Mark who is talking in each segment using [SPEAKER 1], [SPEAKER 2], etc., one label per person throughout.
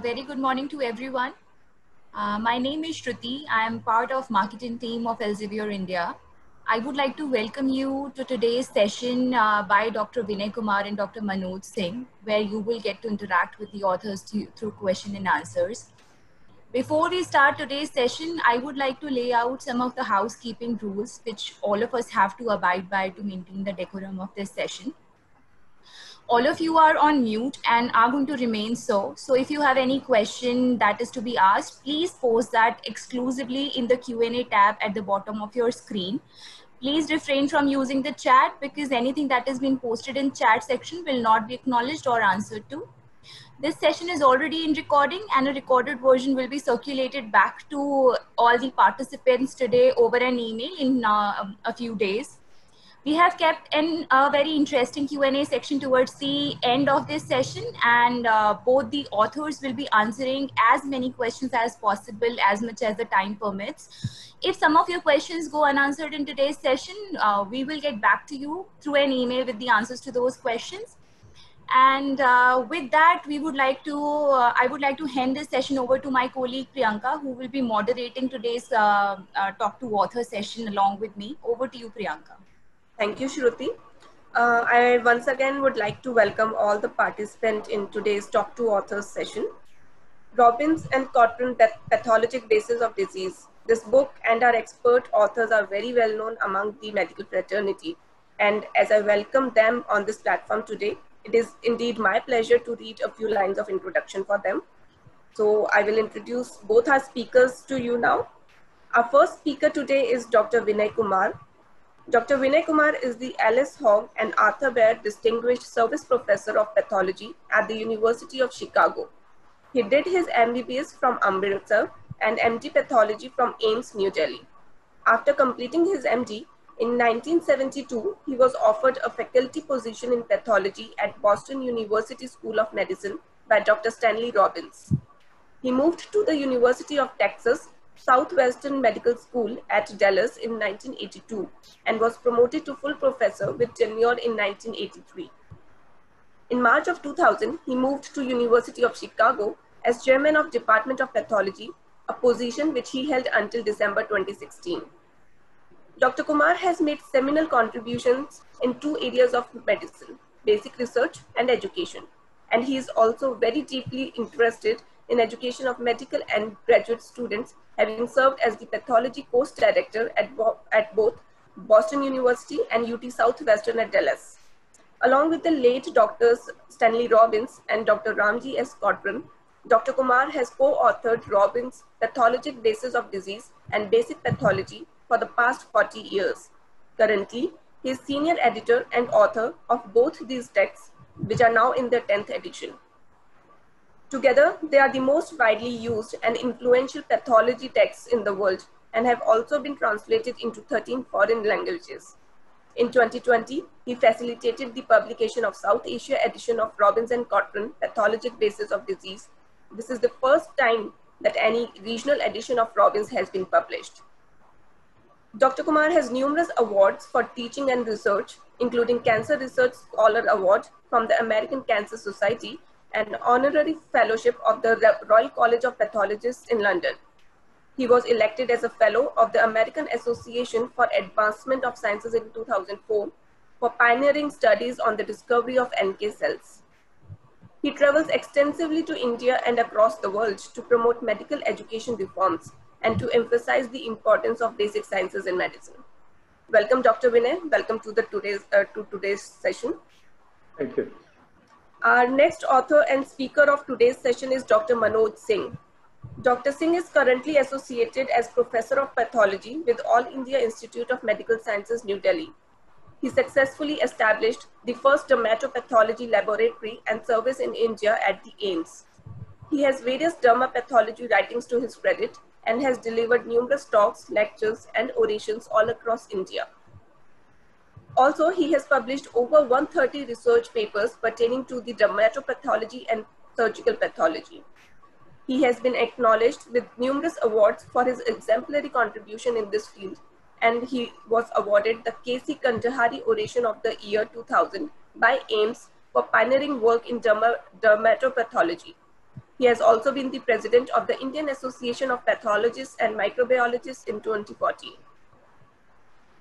[SPEAKER 1] very good morning to everyone. Uh, my name is Shruti. I am part of marketing team of Elsevier India. I would like to welcome you to today's session uh, by Dr. Vinay Kumar and Dr. Manoj Singh, where you will get to interact with the authors to, through question and answers. Before we start today's session, I would like to lay out some of the housekeeping rules which all of us have to abide by to maintain the decorum of this session all of you are on mute and are going to remain so. So if you have any question that is to be asked, please post that exclusively in the Q&A tab at the bottom of your screen. Please refrain from using the chat because anything that has been posted in chat section will not be acknowledged or answered to. This session is already in recording and a recorded version will be circulated back to all the participants today over an email in uh, a few days we have kept a very interesting q&a section towards the end of this session and uh, both the authors will be answering as many questions as possible as much as the time permits. If some of your questions go unanswered in today's session uh, we will get back to you through an email with the answers to those questions. And uh, with that we would like to uh, i would like to hand this session over to my colleague priyanka who will be moderating today's uh, uh, talk to author session along with me. Over to you priyanka
[SPEAKER 2] Thank you, Shruti. Uh, I once again would like to welcome all the participants in today's Talk to Authors session. Robbins and Cotran Pathologic Basis of Disease. This book and our expert authors are very well known among the medical fraternity. And as I welcome them on this platform today, it is indeed my pleasure to read a few lines of introduction for them. So I will introduce both our speakers to you now. Our first speaker today is Dr. Vinay Kumar, Dr. Vinay Kumar is the Alice Hogge and Arthur Baer Distinguished Service Professor of Pathology at the University of Chicago. He did his MBBS from Amritsar and MD Pathology from AIIMS, New Delhi. After completing his MD, in 1972, he was offered a faculty position in pathology at Boston University School of Medicine by Dr. Stanley Robbins. He moved to the University of Texas Southwestern Medical School at Dallas in 1982 and was promoted to full professor with tenure in 1983. In March of 2000, he moved to University of Chicago as chairman of Department of Pathology, a position which he held until December 2016. Dr. Kumar has made seminal contributions in two areas of medicine, basic research and education. And he is also very deeply interested in education of medical and graduate students having served as the pathology course director at, at both Boston University and UT Southwestern at Dallas. Along with the late doctors Stanley Robbins and Dr. Ramzi S. Cotran, Dr. Kumar has co-authored Robbins' Pathologic Basis of Disease and Basic Pathology for the past 40 years. Currently, he is senior editor and author of both these texts, which are now in their 10th edition. Together, they are the most widely used and influential pathology texts in the world and have also been translated into 13 foreign languages. In 2020, he facilitated the publication of South Asia edition of Robbins and Cotran, Pathologic Basis of Disease. This is the first time that any regional edition of Robbins has been published. Dr. Kumar has numerous awards for teaching and research, including Cancer Research Scholar Award from the American Cancer Society an honorary fellowship of the Royal College of Pathologists in London. He was elected as a fellow of the American Association for Advancement of Sciences in 2004 for pioneering studies on the discovery of NK cells. He travels extensively to India and across the world to promote medical education reforms and to emphasize the importance of basic sciences in medicine. Welcome, Dr. Vinay. Welcome to the today's uh, to today's session.
[SPEAKER 3] Thank you.
[SPEAKER 2] Our next author and speaker of today's session is Dr. Manoj Singh. Dr. Singh is currently associated as Professor of Pathology with All India Institute of Medical Sciences, New Delhi. He successfully established the first dermatopathology laboratory and service in India at the AIIMS. He has various dermapathology writings to his credit and has delivered numerous talks, lectures, and orations all across India. Also, he has published over 130 research papers pertaining to the dermatopathology and surgical pathology. He has been acknowledged with numerous awards for his exemplary contribution in this field, and he was awarded the K.C. Kandhari Oration of the Year 2000 by AIIMS for pioneering work in derma dermatopathology. He has also been the president of the Indian Association of Pathologists and Microbiologists in 2014.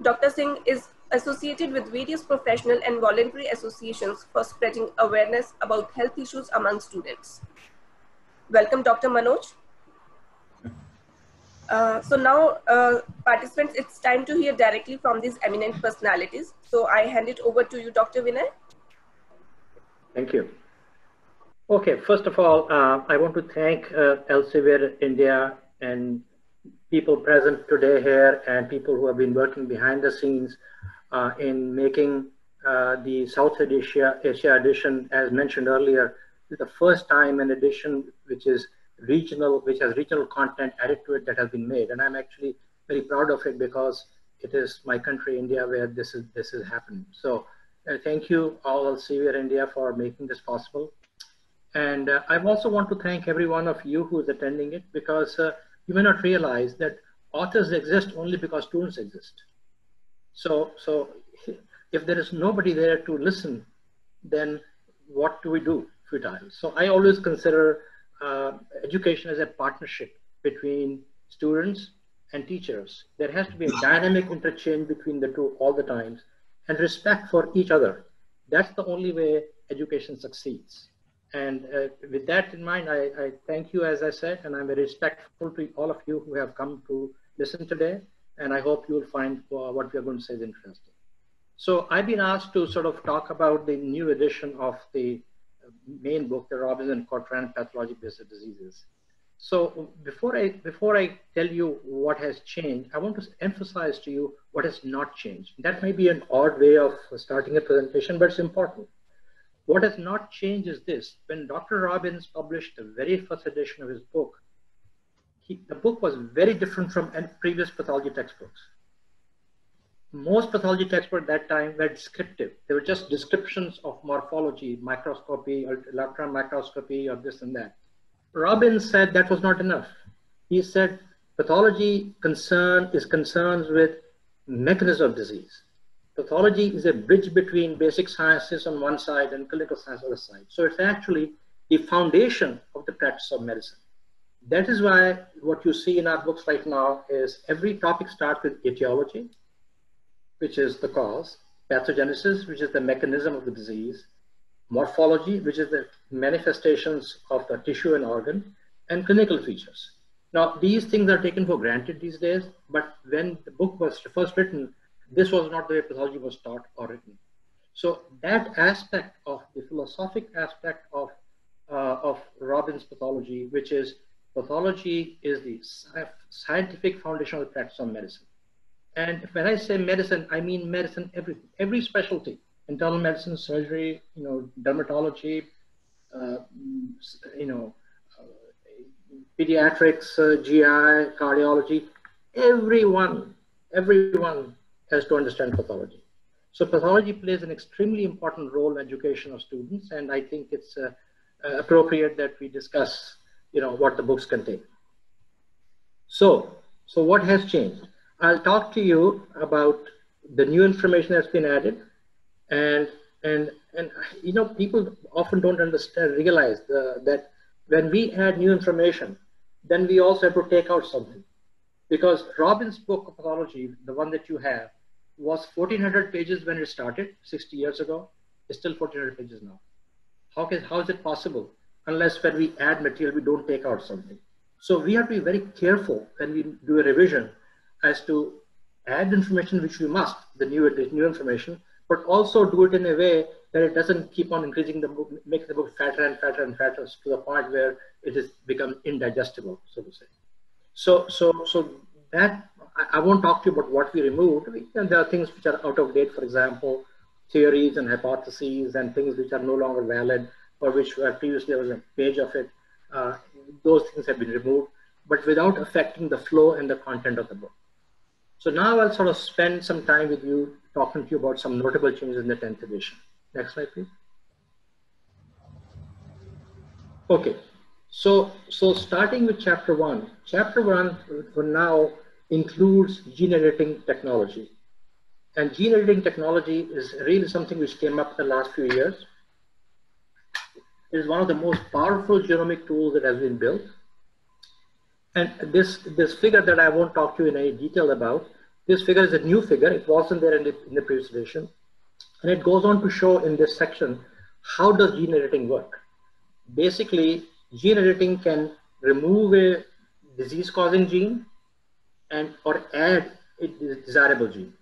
[SPEAKER 2] Dr. Singh is associated with various professional and voluntary associations for spreading awareness about health issues among students. Welcome, Dr. Manoj. Uh, so now, uh, participants, it's time to hear directly from these eminent personalities. So I hand it over to you, Dr. Vinay.
[SPEAKER 3] Thank you. Okay, first of all, uh, I want to thank uh, Elsevier India and people present today here and people who have been working behind the scenes in making uh, the South Asia, Asia edition, as mentioned earlier, the first time an edition which is regional, which has regional content added to it that has been made. And I'm actually very proud of it because it is my country, India, where this is this is happening. So uh, thank you all Elsevier India for making this possible. And uh, I also want to thank every one of you who is attending it because uh, you may not realize that authors exist only because students exist. So, so if there is nobody there to listen, then what do we do? Futile. So I always consider uh, education as a partnership between students and teachers. There has to be a dynamic interchange between the two all the times and respect for each other. That's the only way education succeeds. And uh, with that in mind, I, I, thank you, as I said, and I'm very respectful to all of you who have come to listen today. And I hope you will find uh, what we are going to say is interesting. So I've been asked to sort of talk about the new edition of the main book, the Robinson Cotran Pathology Based Diseases. So before I, before I tell you what has changed, I want to emphasize to you what has not changed. That may be an odd way of starting a presentation, but it's important. What has not changed is this. When Dr. Robbins published the very first edition of his book, he, the book was very different from any previous pathology textbooks most pathology textbooks at that time were descriptive. They were just descriptions of morphology, microscopy, electron microscopy, or this and that. Robbins said that was not enough. He said pathology concern is concerns with mechanism of disease. Pathology is a bridge between basic sciences on one side and clinical science on the other side. So it's actually the foundation of the practice of medicine. That is why what you see in our books right now is every topic starts with etiology, which is the cause, pathogenesis, which is the mechanism of the disease, morphology, which is the manifestations of the tissue and organ, and clinical features. Now, these things are taken for granted these days, but when the book was first written, this was not the way pathology was taught or written. So that aspect of the philosophic aspect of, uh, of Robbins pathology, which is pathology is the scientific foundation of the practice of medicine. And when I say medicine, I mean medicine, every, every specialty, internal medicine, surgery, you know, dermatology, uh, you know, uh, pediatrics, uh, GI, cardiology, everyone, everyone has to understand pathology. So pathology plays an extremely important role in education of students, and I think it's uh, uh, appropriate that we discuss, you know, what the books contain. So, so what has changed? I'll talk to you about the new information that's been added, and and and you know people often don't understand realize the, that when we add new information, then we also have to take out something, because Robbins' book of pathology, the one that you have, was 1400 pages when it started 60 years ago. It's still 1400 pages now. How can how is it possible? Unless when we add material, we don't take out something. So we have to be very careful when we do a revision as to add information which we must, the new, the new information, but also do it in a way that it doesn't keep on increasing the book, make the book fatter and fatter and fatter to the point where it has become indigestible, so to say. So, so, so that I, I won't talk to you about what we removed. And there are things which are out of date, for example, theories and hypotheses and things which are no longer valid, or which were previously there was a page of it. Uh, those things have been removed, but without affecting the flow and the content of the book. So now I'll sort of spend some time with you talking to you about some notable changes in the 10th edition. Next slide, please. Okay, so, so starting with chapter one, chapter one for now includes gene editing technology. And gene editing technology is really something which came up in the last few years. Is one of the most powerful genomic tools that has been built. And this, this figure that I won't talk to you in any detail about, this figure is a new figure. It wasn't there in the, in the previous edition. And it goes on to show in this section, how does gene editing work? Basically, gene editing can remove a disease causing gene and or add a desirable gene.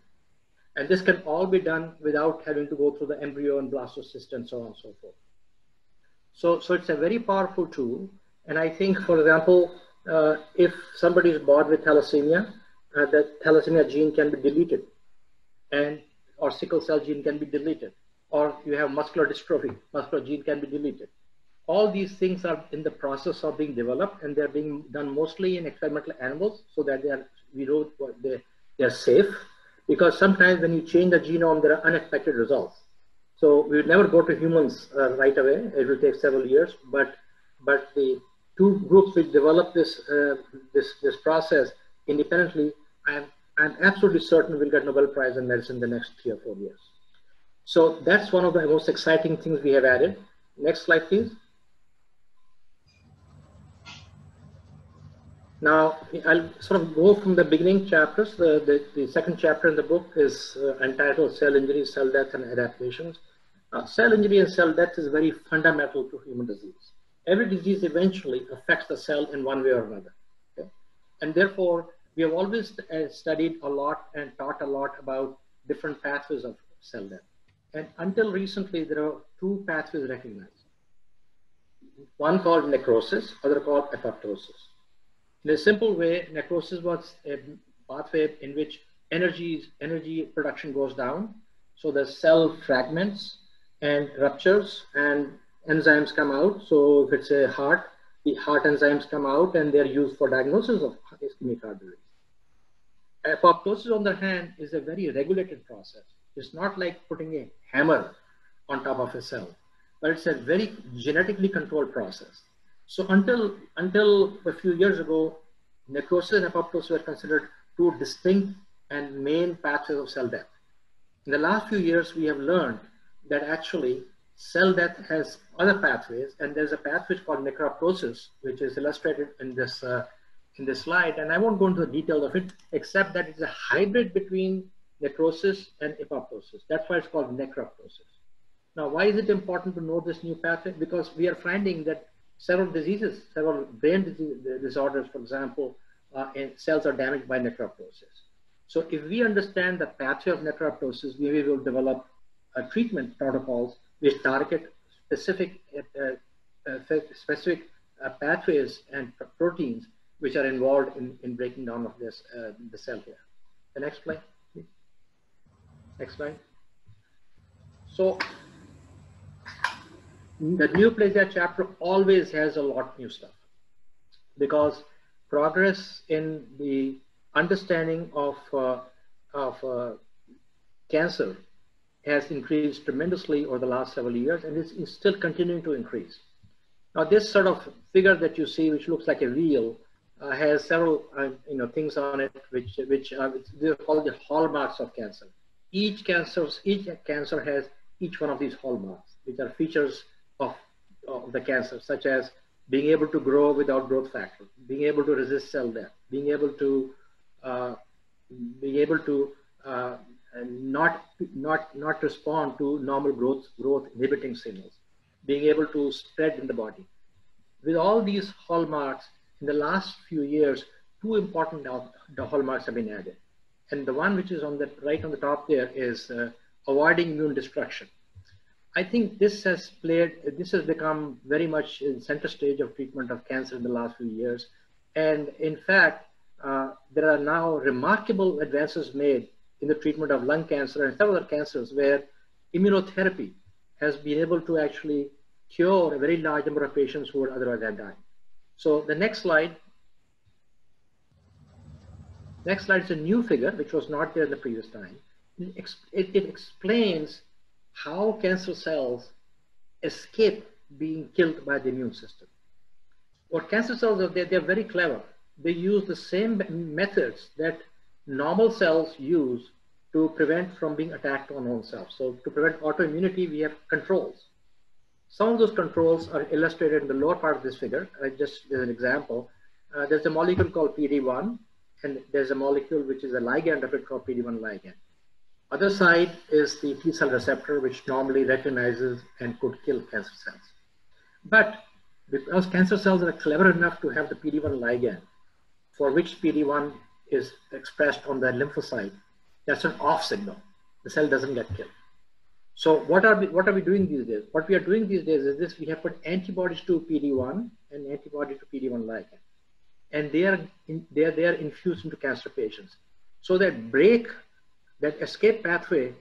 [SPEAKER 3] And this can all be done without having to go through the embryo and blastocyst and so on and so forth. So, so it's a very powerful tool. And I think, for example, uh, if somebody is born with thalassemia, uh, the thalassemia gene can be deleted and or sickle cell gene can be deleted or you have muscular dystrophy, muscular gene can be deleted. All these things are in the process of being developed and they're being done mostly in experimental animals so that they are, we know they, they are safe because sometimes when you change the genome, there are unexpected results. So we would never go to humans uh, right away. It will take several years, but but the two groups which develop this uh, this this process independently, I'm I'm absolutely certain will get Nobel Prize in medicine in the next three or four years. So that's one of the most exciting things we have added. Next slide, please. Now, I'll sort of go from the beginning chapters. The, the, the second chapter in the book is uh, entitled Cell Injury, Cell Death, and Adaptations. Cell injury and cell death is very fundamental to human disease. Every disease eventually affects the cell in one way or another. Okay? And therefore, we have always uh, studied a lot and taught a lot about different pathways of cell death. And until recently, there are two pathways recognized. One called necrosis, other called apoptosis. In a simple way, necrosis was a pathway in which energy, energy production goes down. So the cell fragments and ruptures and enzymes come out. So if it's a heart, the heart enzymes come out and they're used for diagnosis of ischemic heart disease. Apoptosis, on the hand, is a very regulated process. It's not like putting a hammer on top of a cell, but it's a very genetically controlled process. So until, until a few years ago, necrosis and apoptosis were considered two distinct and main pathways of cell death. In the last few years, we have learned that actually cell death has other pathways, and there's a pathway called necroptosis, which is illustrated in this uh, in this slide. And I won't go into the details of it, except that it's a hybrid between necrosis and apoptosis. That's why it's called necroptosis. Now, why is it important to know this new pathway? Because we are finding that several diseases, several brain disease, disorders, for example, uh, cells are damaged by necroptosis. So if we understand the pathway of necroptosis, maybe we will develop uh, treatment protocols which target specific, uh, uh specific uh, pathways and proteins which are involved in, in breaking down of this uh, the cell here. The next slide. Next slide. So the new neoplasia chapter always has a lot new stuff because progress in the understanding of, uh, of uh, cancer has increased tremendously over the last several years and is, still continuing to increase. Now this sort of figure that you see, which looks like a wheel, uh, has several uh, you know things on it, which which are they're called the hallmarks of cancer. Each cancer, each cancer has each one of these hallmarks, which are features of, of the cancer, such as being able to grow without growth factor, being able to resist cell death, being able to uh, being able to uh, not not not respond to normal growth growth inhibiting signals, being able to spread in the body. With all these hallmarks, in the last few years, two important hallmarks have been added, and the one which is on the right on the top there is uh, avoiding immune destruction. I think this has played, this has become very much in center stage of treatment of cancer in the last few years. And in fact, uh, there are now remarkable advances made in the treatment of lung cancer and several other cancers where immunotherapy has been able to actually cure a very large number of patients who would otherwise have died. So the next slide, next slide is a new figure, which was not there in the previous time. It, it, it explains how cancer cells escape being killed by the immune system. What cancer cells are, they're, they're very clever. They use the same methods that normal cells use to prevent from being attacked on own self. So to prevent autoimmunity, we have controls. Some of those controls are illustrated in the lower part of this figure. I just as an example, uh, there's a molecule called PD-1, and there's a molecule which is a ligand of it called PD-1 ligand. Other side is the T cell receptor, which normally recognizes and could kill cancer cells. But because cancer cells are clever enough to have the PD-1 ligand, for which PD-1 is expressed on the lymphocyte, that's an off signal. The cell doesn't get killed. So what are we, what are we doing these days? What we are doing these days is this: we have put antibodies to PD-1 and antibody to PD-1 ligand, and they are in, they are they are infused into cancer patients. So that break, that escape pathway,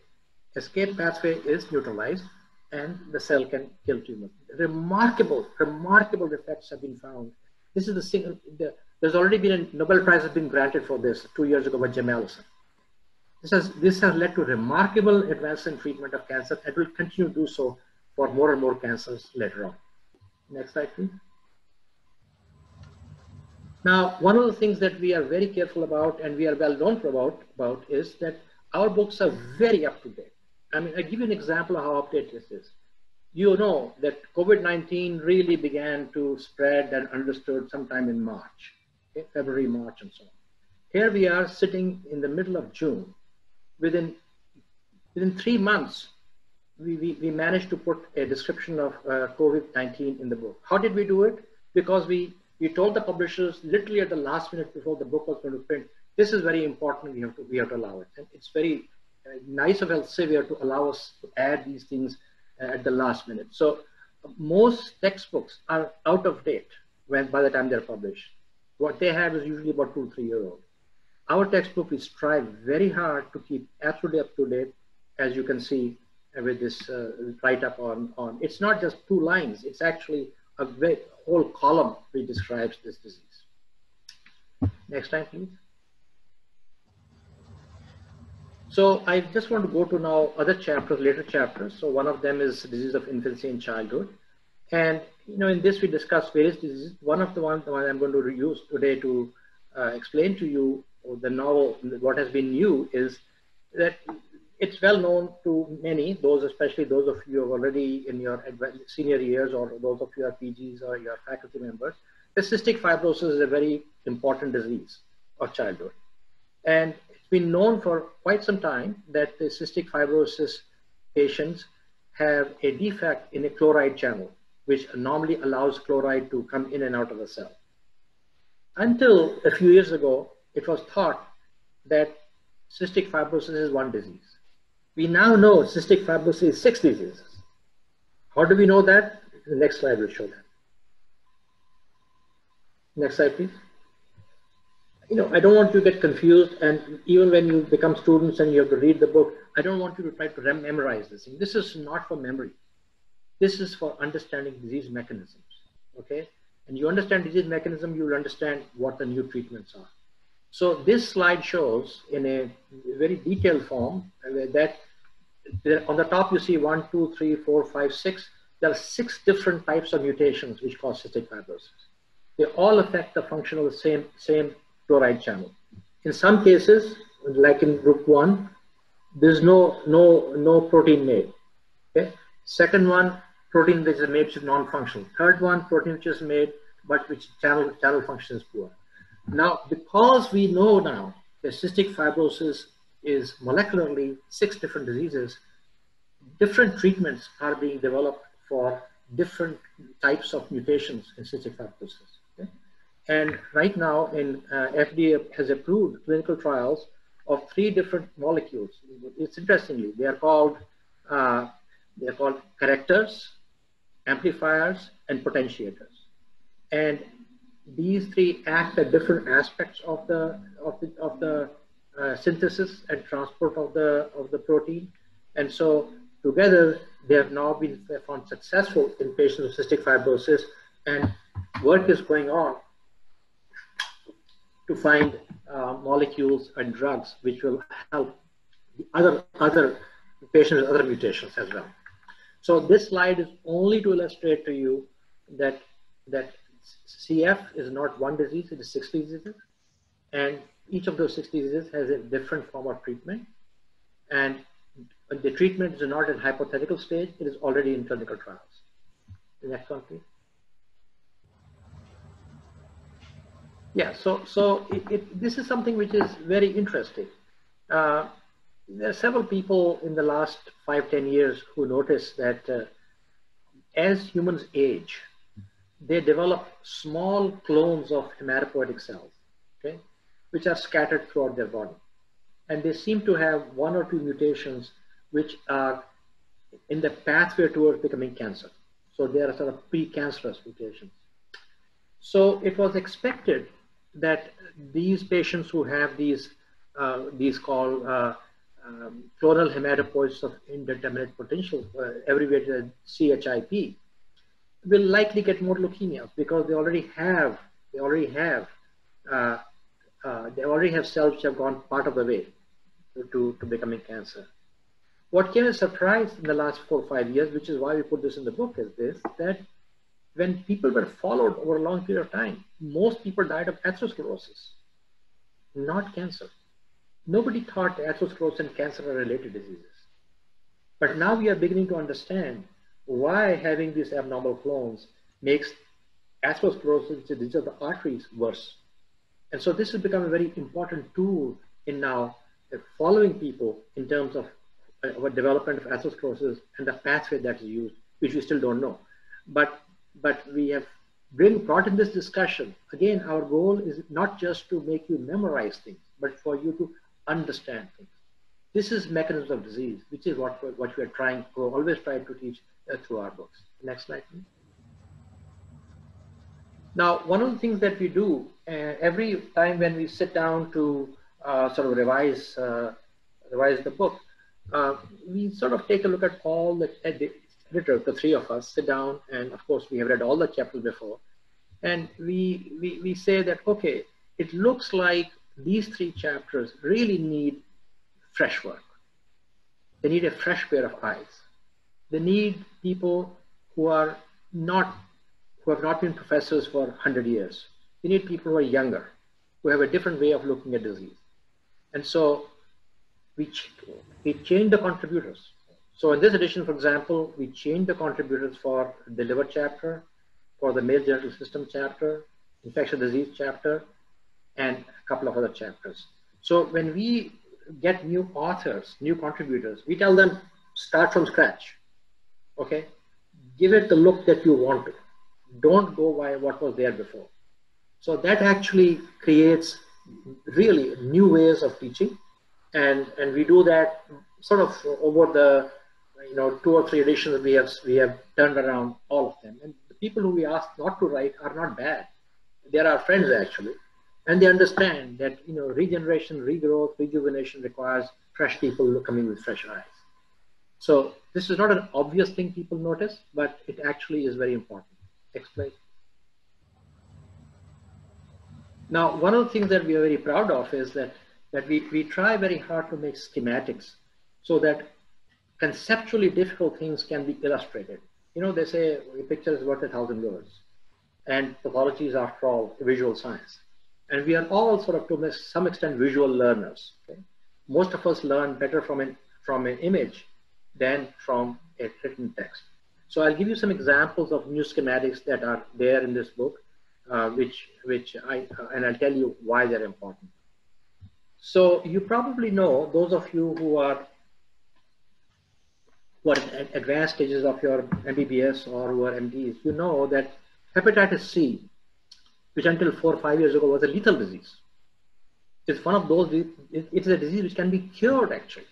[SPEAKER 3] escape pathway is neutralized, and the cell can kill tumor. Remarkable, remarkable effects have been found. This is the single. The, there's already been a Nobel Prize has been granted for this two years ago by Jim Allison. This has, this has led to remarkable advance in treatment of cancer and will continue to do so for more and more cancers later on. Next slide, please. Now, one of the things that we are very careful about and we are well known about, about is that our books are very up to date. I mean, I give you an example of how up to date this is. You know that COVID-19 really began to spread and understood sometime in March, okay? February, March, and so on. Here we are sitting in the middle of June, within within three months, we, we, we managed to put a description of uh, COVID-19 in the book. How did we do it? Because we, we told the publishers literally at the last minute before the book was going to print, this is very important, we have to, we have to allow it. And it's very uh, nice of Elsevier to allow us to add these things uh, at the last minute. So most textbooks are out of date when by the time they're published. What they have is usually about two, three year old. Our textbook, is strive very hard to keep absolutely up to date, as you can see uh, with this uh, write-up on, on, it's not just two lines, it's actually a whole column which describes this disease. Next slide, please. So I just want to go to now other chapters, later chapters. So one of them is disease of infancy and childhood. And you know, in this we discuss various diseases. One of the ones the one I'm going to use today to uh, explain to you the novel, what has been new is that it's well known to many, those especially those of you who are already in your senior years or those of you are PGs or your faculty members, that cystic fibrosis is a very important disease of childhood. And it's been known for quite some time that the cystic fibrosis patients have a defect in a chloride channel, which normally allows chloride to come in and out of the cell. Until a few years ago, it was thought that cystic fibrosis is one disease. We now know cystic fibrosis is six diseases. How do we know that? The next slide will show that. Next slide, please. You know, I don't want you to get confused, and even when you become students and you have to read the book, I don't want you to try to memorize this thing. This is not for memory. This is for understanding disease mechanisms, okay? And you understand disease mechanism, you will understand what the new treatments are. So this slide shows in a very detailed form uh, that on the top you see one, two, three, four, five, six. There are six different types of mutations which cause cystic fibrosis. They all affect the function of the same, same chloride channel. In some cases, like in group one, there's no, no, no protein made. Okay? Second one, protein which is made is non-functional. Third one, protein which is made but which channel, channel function is poor. Now, because we know now that cystic fibrosis is molecularly six different diseases, different treatments are being developed for different types of mutations in cystic fibrosis. And right now, in uh, FDA has approved clinical trials of three different molecules. It's interestingly, they are called uh, they are called correctors, amplifiers, and potentiators. And these three act at different aspects of the of the of the uh, synthesis and transport of the of the protein, and so together they have now been found successful in patients with cystic fibrosis, and work is going on to find uh, molecules and drugs which will help other other patients with other mutations as well. So this slide is only to illustrate to you that that CF is not one disease, it is six diseases. And each of those six diseases has a different form of treatment. And the treatment is not in hypothetical stage, it is already in clinical trials. The next one, please. Yeah, so, so it, it, this is something which is very interesting. Uh, there are several people in the last five, ten years who noticed that uh, as humans age, they develop small clones of hematopoietic cells, okay, which are scattered throughout their body. And they seem to have one or two mutations which are in the pathway towards becoming cancer. So they are sort of precancerous mutations. So it was expected that these patients who have these, uh, these called uh, um, clonal hematopoiesis of indeterminate potential, uh, abbreviated CHIP, will likely get more leukemias because they already have, they already have, uh, uh, they already have cells which have gone part of the way to, to becoming cancer. What came as a surprise in the last four or five years, which is why we put this in the book, is this, that when people were followed over a long period of time, most people died of atherosclerosis, not cancer. Nobody thought atherosclerosis and cancer are related diseases. But now we are beginning to understand why having these abnormal clones makes atherosclerosis, disease of the arteries, worse. And so this has become a very important tool in now following people in terms of uh, development of atherosclerosis and the pathway that is used, which we still don't know. But but we have bring brought in this discussion. Again, our goal is not just to make you memorize things, but for you to understand things. This is mechanisms of disease, which is what, what we are trying, to always try to teach uh, through our books. Next slide, please. Now, one of the things that we do uh, every time when we sit down to uh, sort of revise, uh, revise the book, uh, we sort of take a look at all the editor, the three of us, sit down, and of course we have read all the chapters before, and we, we, we say that, okay, it looks like these three chapters really need fresh work. They need a fresh pair of eyes. They need people who are not, who have not been professors for 100 years. They need people who are younger, who have a different way of looking at disease. And so we, ch we change the contributors. So in this edition, for example, we changed the contributors for the liver chapter, for the male genital system chapter, infectious disease chapter, and a couple of other chapters. So when we get new authors, new contributors, we tell them start from scratch. Okay, give it the look that you want to. Don't go by what was there before. So that actually creates really new ways of teaching, and and we do that sort of over the you know, two or three editions we have we have turned around all of them. And the people who we ask not to write are not bad. They're our friends actually. And they understand that you know regeneration, regrowth, rejuvenation requires fresh people coming with fresh eyes. So this is not an obvious thing people notice, but it actually is very important. Explain. Now, one of the things that we are very proud of is that, that we, we try very hard to make schematics so that conceptually difficult things can be illustrated. You know, they say a picture is worth a thousand words. And pathology is, after all, visual science. And we are all sort of, to some extent, visual learners. Okay? Most of us learn better from an, from an image than from a written text. So I'll give you some examples of new schematics that are there in this book, uh, which, which I, uh, and I'll tell you why they're important. So you probably know, those of you who are who are advanced stages of your MBBS or who are MDs, you know that hepatitis C, which until four or five years ago was a lethal disease, is one of those, it is a disease which can be cured actually.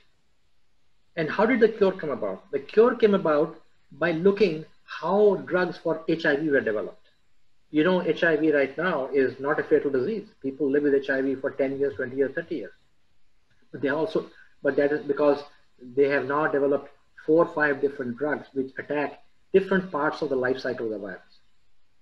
[SPEAKER 3] And how did the cure come about? The cure came about by looking how drugs for HIV were developed. You know, HIV right now is not a fatal disease. People live with HIV for 10 years, 20 years, 30 years. But they also, but that is because they have now developed four or five different drugs which attack different parts of the life cycle of the virus.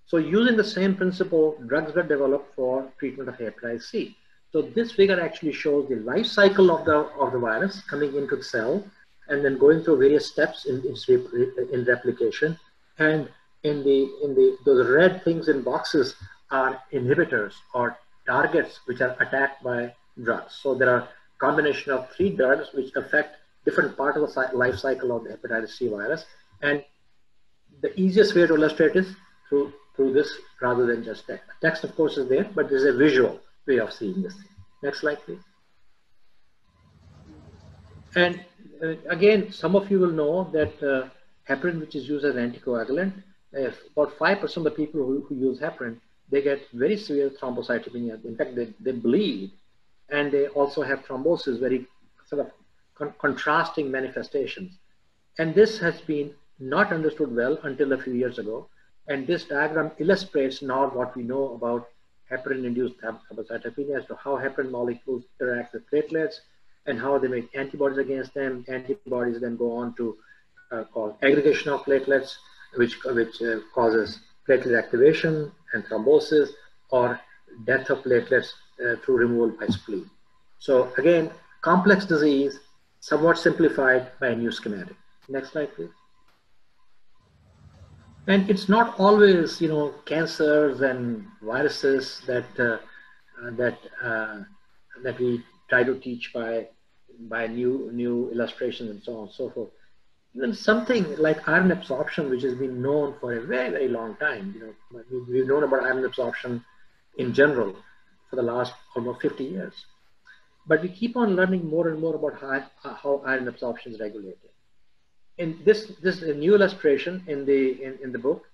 [SPEAKER 3] So using the same principle, drugs were developed for treatment of hepatitis C. So this figure actually shows the life cycle of the, of the virus coming into the cell and then going through various steps in, in, in replication. And in the, in the, those red things in boxes are inhibitors or targets which are attacked by drugs. So there are combination of three drugs which affect different part of the life cycle of the hepatitis C virus. And the easiest way to illustrate is through, through this rather than just text. Text, of course, is there, but there's a visual way of seeing this. Next slide, please. And uh, again, some of you will know that uh, heparin, which is used as an anticoagulant, about 5% of the people who, who, use heparin, they get very severe thrombocytopenia. In fact, they, they bleed and they also have thrombosis, very sort of con contrasting manifestations. And this has been not understood well until a few years ago. And this diagram illustrates now what we know about heparin-induced thrombocytopenia as to how heparin molecules interact with platelets and how they make antibodies against them. Antibodies then go on to uh, cause aggregation of platelets, which, which uh, causes platelet activation and thrombosis or death of platelets uh, through removal by spleen. So again, complex disease, somewhat simplified by a new schematic. Next slide, please. And it's not always, you know, cancers and viruses that uh, uh, that uh, that we try to teach by by new new illustrations and so on and so forth. Even something like iron absorption, which has been known for a very very long time. You know, we've known about iron absorption in general for the last almost 50 years, but we keep on learning more and more about how, uh, how iron absorption is regulated. In this this is a new illustration in the in, in the book.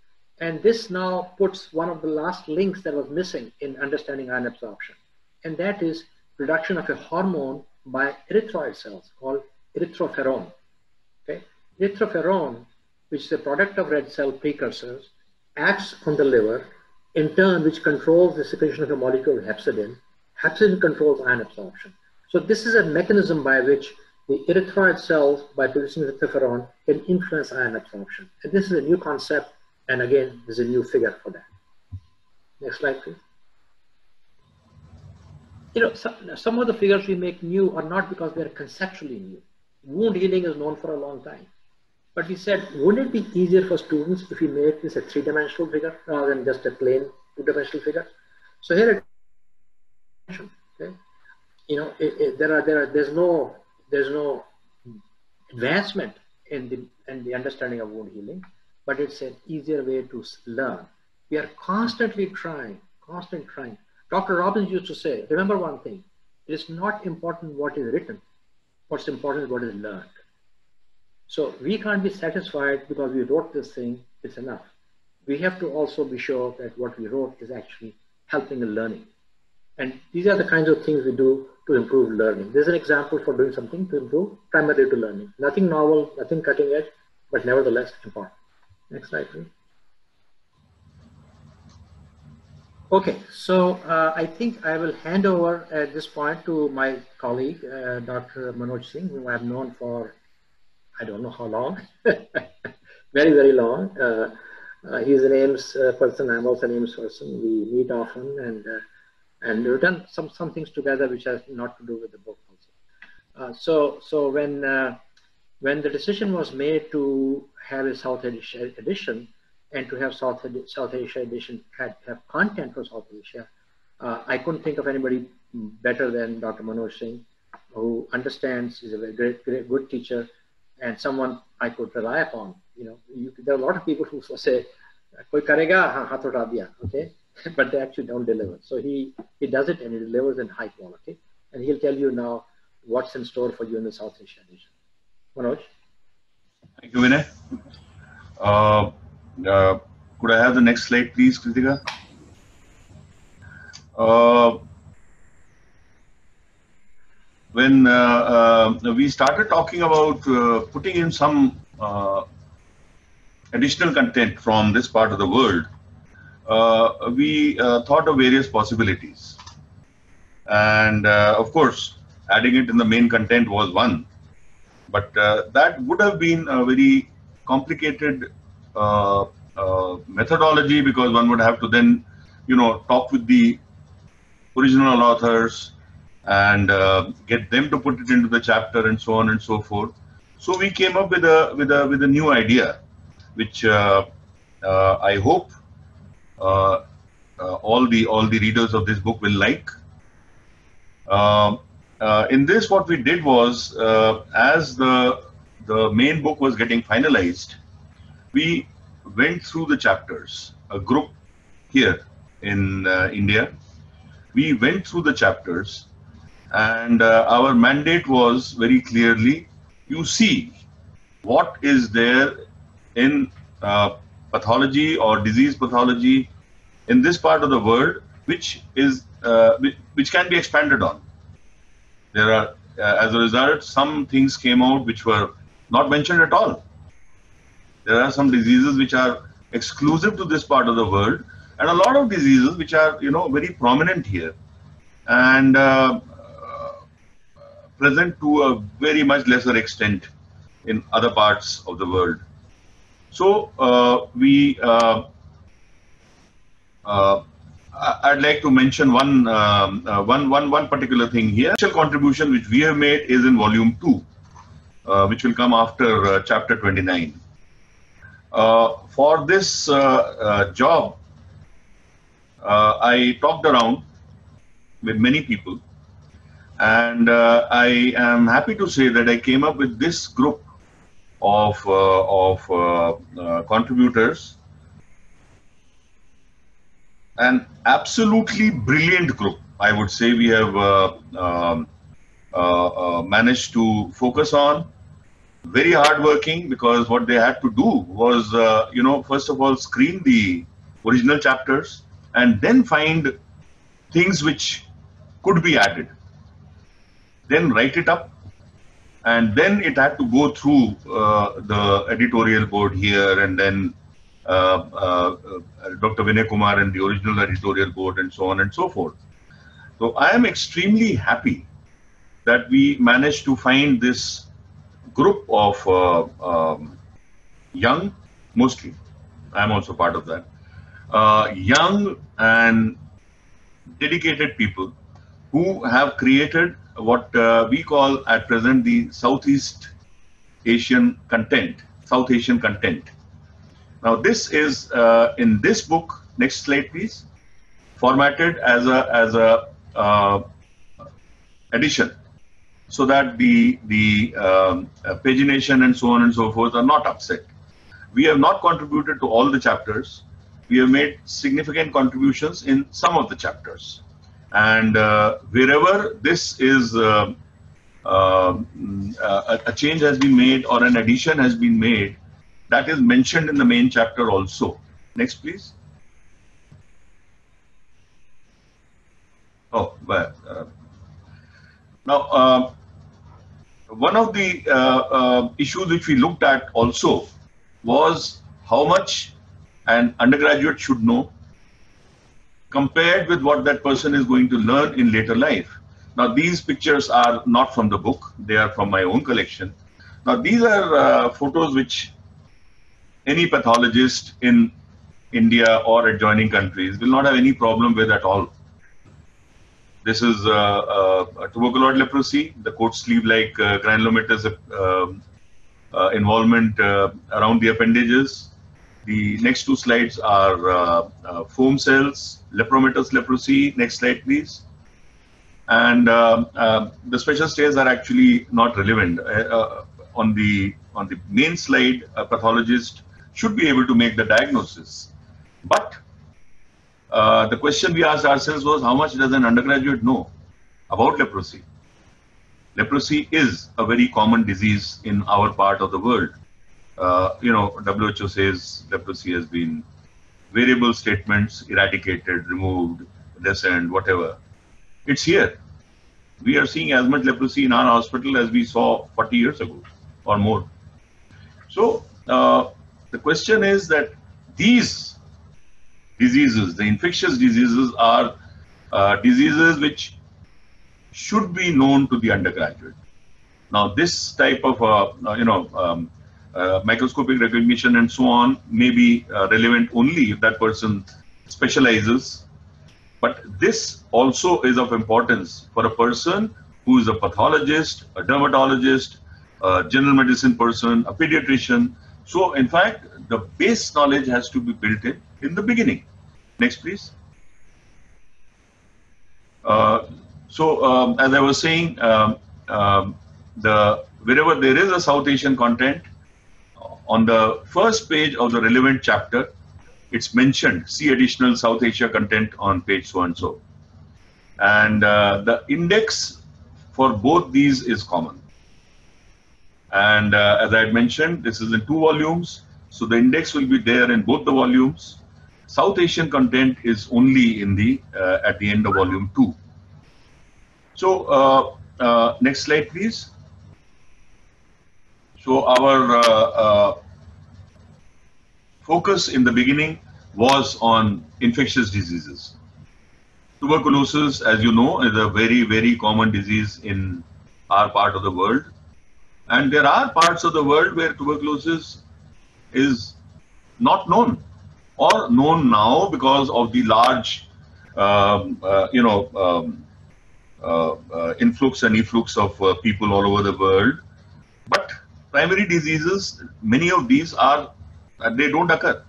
[SPEAKER 3] And this now puts one of the last links that was missing in understanding iron absorption. And that is production of a hormone by erythroid cells called erythroferrone okay? Erythroferrone which is a product of red cell precursors acts on the liver in turn which controls the secretion of a molecule hepcidin hepcidin controls iron absorption so this is a mechanism by which the erythroid cells, by producing the erythroferrone, can influence iron absorption. And this is a new concept, and again, there's a new figure for that. Next slide, please. You know, some, some of the figures we make new are not because they're conceptually new. Wound healing is known for a long time. But we said, wouldn't it be easier for students if we make this a three-dimensional figure rather than just a plain two-dimensional figure? So here, okay, you know, it, it, there are there are there's no there's no advancement in the, in the understanding of wound healing, but it's an easier way to learn. We are constantly trying, constantly trying. Dr. Robbins used to say, remember one thing, it is not important what is written, what's important is what is learned. So we can't be satisfied because we wrote this thing, it's enough. We have to also be sure that what we wrote is actually helping the learning. And these are the kinds of things we do to improve learning. There's an example for doing something to improve primarily to learning. Nothing novel, nothing cutting edge, but nevertheless important. Next slide, please. Okay, so uh, I think I will hand over at this point to my colleague, uh, Dr. Manoj Singh, whom I've known for, I don't know how long, very, very long. Uh, uh he's an AIIMS uh, person, I'm also an AIIMS person. We meet often and uh, and we've done some some things together which has not to do with the book also. Uh, so so when uh, when the decision was made to have a South Asia edition and to have South South Asia edition had have content for South Asia, uh, I couldn't think of anybody better than Dr. Manoj Singh, who understands, is a very great, great good teacher, and someone I could rely upon. You know, you, there are a lot of people who say, "Koi karega, diya," okay but they actually don't deliver. So he, he does it and he delivers in high quality. And he'll tell you now what's in store for you in the South Asia region. Manoj?
[SPEAKER 4] Thank you, Vinay. Uh, uh, could I have the next slide, please, Kritika? Uh, when uh, uh, we started talking about uh, putting in some additional content from this part of the world, we uh, thought of various possibilities. And uh, of course, adding it in the main content was one. But that would have been a very complicated methodology because one would have to then, you know, talk with the original authors and uh, get them to put it into the chapter and so on and so forth. So we came up with a with a with a new idea, which uh, uh, I hope uh, uh, all the all the readers of this book will like. Um, uh, in this, what we did was, as the the main book was getting finalized, we went through the chapters, a group here in uh, India. We went through the chapters, and uh, our mandate was very clearly you see what is there in uh, pathology or disease pathology in this part of the world which is uh, which can be expanded on. There are uh, as a result some things came out which were not mentioned at all. There are some diseases which are exclusive to this part of the world and a lot of diseases which are you know very prominent here. And uh, present to a very much lesser extent in other parts of the world. So uh, we, uh, uh, I'd like to mention one, um, uh, one, one, one particular thing here. The contribution which we have made is in volume two, uh, which will come after uh, chapter 29. for this job, I talked around with many people and I am happy to say that I came up with this group of, uh, of uh, uh contributors. An absolutely brilliant group. I would say we have uh, um, uh, managed to focus on. Very hardworking because what they had to do was, you know, first of all, screen the original chapters and then find things which could be added then write it up, and then it had to go through uh, the editorial board here, and then uh, uh, Dr. Vinay Kumar and the original editorial board, and so on and so forth. So I am extremely happy that we managed to find this group of uh, um, young, mostly, I'm also part of that, uh, young and dedicated people who have created what uh, we call at present the Southeast Asian content, South Asian content. Now this is uh, in this book, next slide please, formatted as a, as a uh, edition so that the, the um, pagination and so on and so forth are not upset. We have not contributed to all the chapters. We have made significant contributions in some of the chapters. And uh, wherever this is uh, uh, a, change has been made or an addition has been made, that is mentioned in the main chapter also. Next, please. Oh, well, uh, now uh, one of the uh, issues which we looked at also was how much an undergraduate should know compared with what that person is going to learn in later life. Now, these pictures are not from the book, they are from my own collection. Now, these are uh, photos which any pathologist in India or adjoining countries will not have any problem with at all. This is uh, uh, tuberculoid leprosy, the coat sleeve like uh, granulomatous um, uh, involvement uh, around the appendages. The next two slides are uh, uh, foam cells, lepromatous leprosy. Next slide, please. And uh, uh the special states are actually not relevant. Uh, uh, on the on the main slide, a pathologist should be able to make the diagnosis. But the question we asked ourselves was, how much does an undergraduate know about leprosy? Leprosy is a very common disease in our part of the world uh, you know, WHO says leprosy has been variable statements eradicated, removed, lessened, whatever. It's here. We are seeing as much leprosy in our hospital as we saw 40 years ago or more. So uh, the question is that these diseases, the infectious diseases, are uh, diseases which should be known to the undergraduate. Now, this type of, uh, you know, um, microscopic recognition and so on may be uh, relevant only if that person specializes. But this also is of importance for a person who is a pathologist, a dermatologist, a general medicine person, a pediatrician. So, in fact, the base knowledge has to be built in in the beginning. Next, please. Uh, so, um, as I was saying, um, um, the wherever there is a South Asian content, on the first page of the relevant chapter, it's mentioned, see additional South Asia content on page so and so. And uh, the index for both these is common. And uh, as I had mentioned, this is in two volumes. So the index will be there in both the volumes. South Asian content is only in the uh, at the end of volume two. So uh, uh, next slide, please. So our uh, uh, focus in the beginning was on infectious diseases. Tuberculosis, as you know, is a very, very common disease in our part of the world. And there are parts of the world where tuberculosis is not known or known now because of the large, um, uh, you know, um, uh, uh, influx and efflux of uh, people all over the world. But primary diseases, many of these are, they don't occur.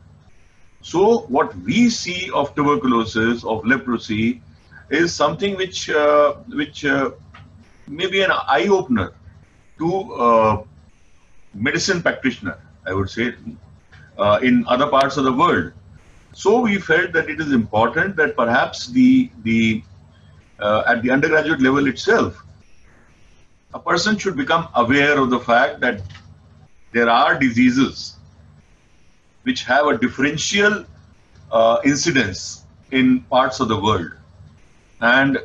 [SPEAKER 4] So what we see of tuberculosis, of leprosy, is something which, uh, which uh, may be an eye opener to uh, medicine practitioner, I would say, uh, in other parts of the world. So we felt that it is important that perhaps the the uh, at the undergraduate level itself, a person should become aware of the fact that there are diseases which have a differential uh, incidence in parts of the world. And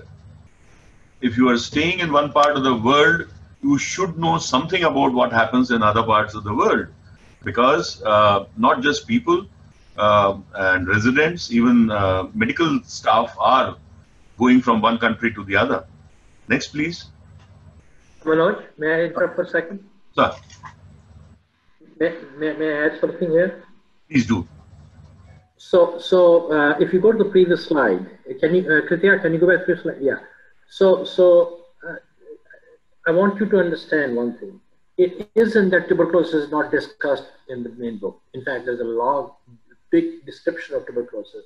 [SPEAKER 4] if you are staying in one part of the world, you should know something about what happens in other parts of the world. Because uh, not just people uh, and residents, even uh, medical staff are going from one country to the other. Next, please.
[SPEAKER 3] Manoj, may I interrupt for a second?
[SPEAKER 4] Sir,
[SPEAKER 3] May, may, may I add something here?
[SPEAKER 4] please do.
[SPEAKER 3] So, so uh, if you go to the previous slide, can you, uh, can you go back to the slide? Yeah. So, so uh, I want you to understand one thing. It isn't that tuberculosis is not discussed in the main book. In fact, there's a long, big description of tuberculosis.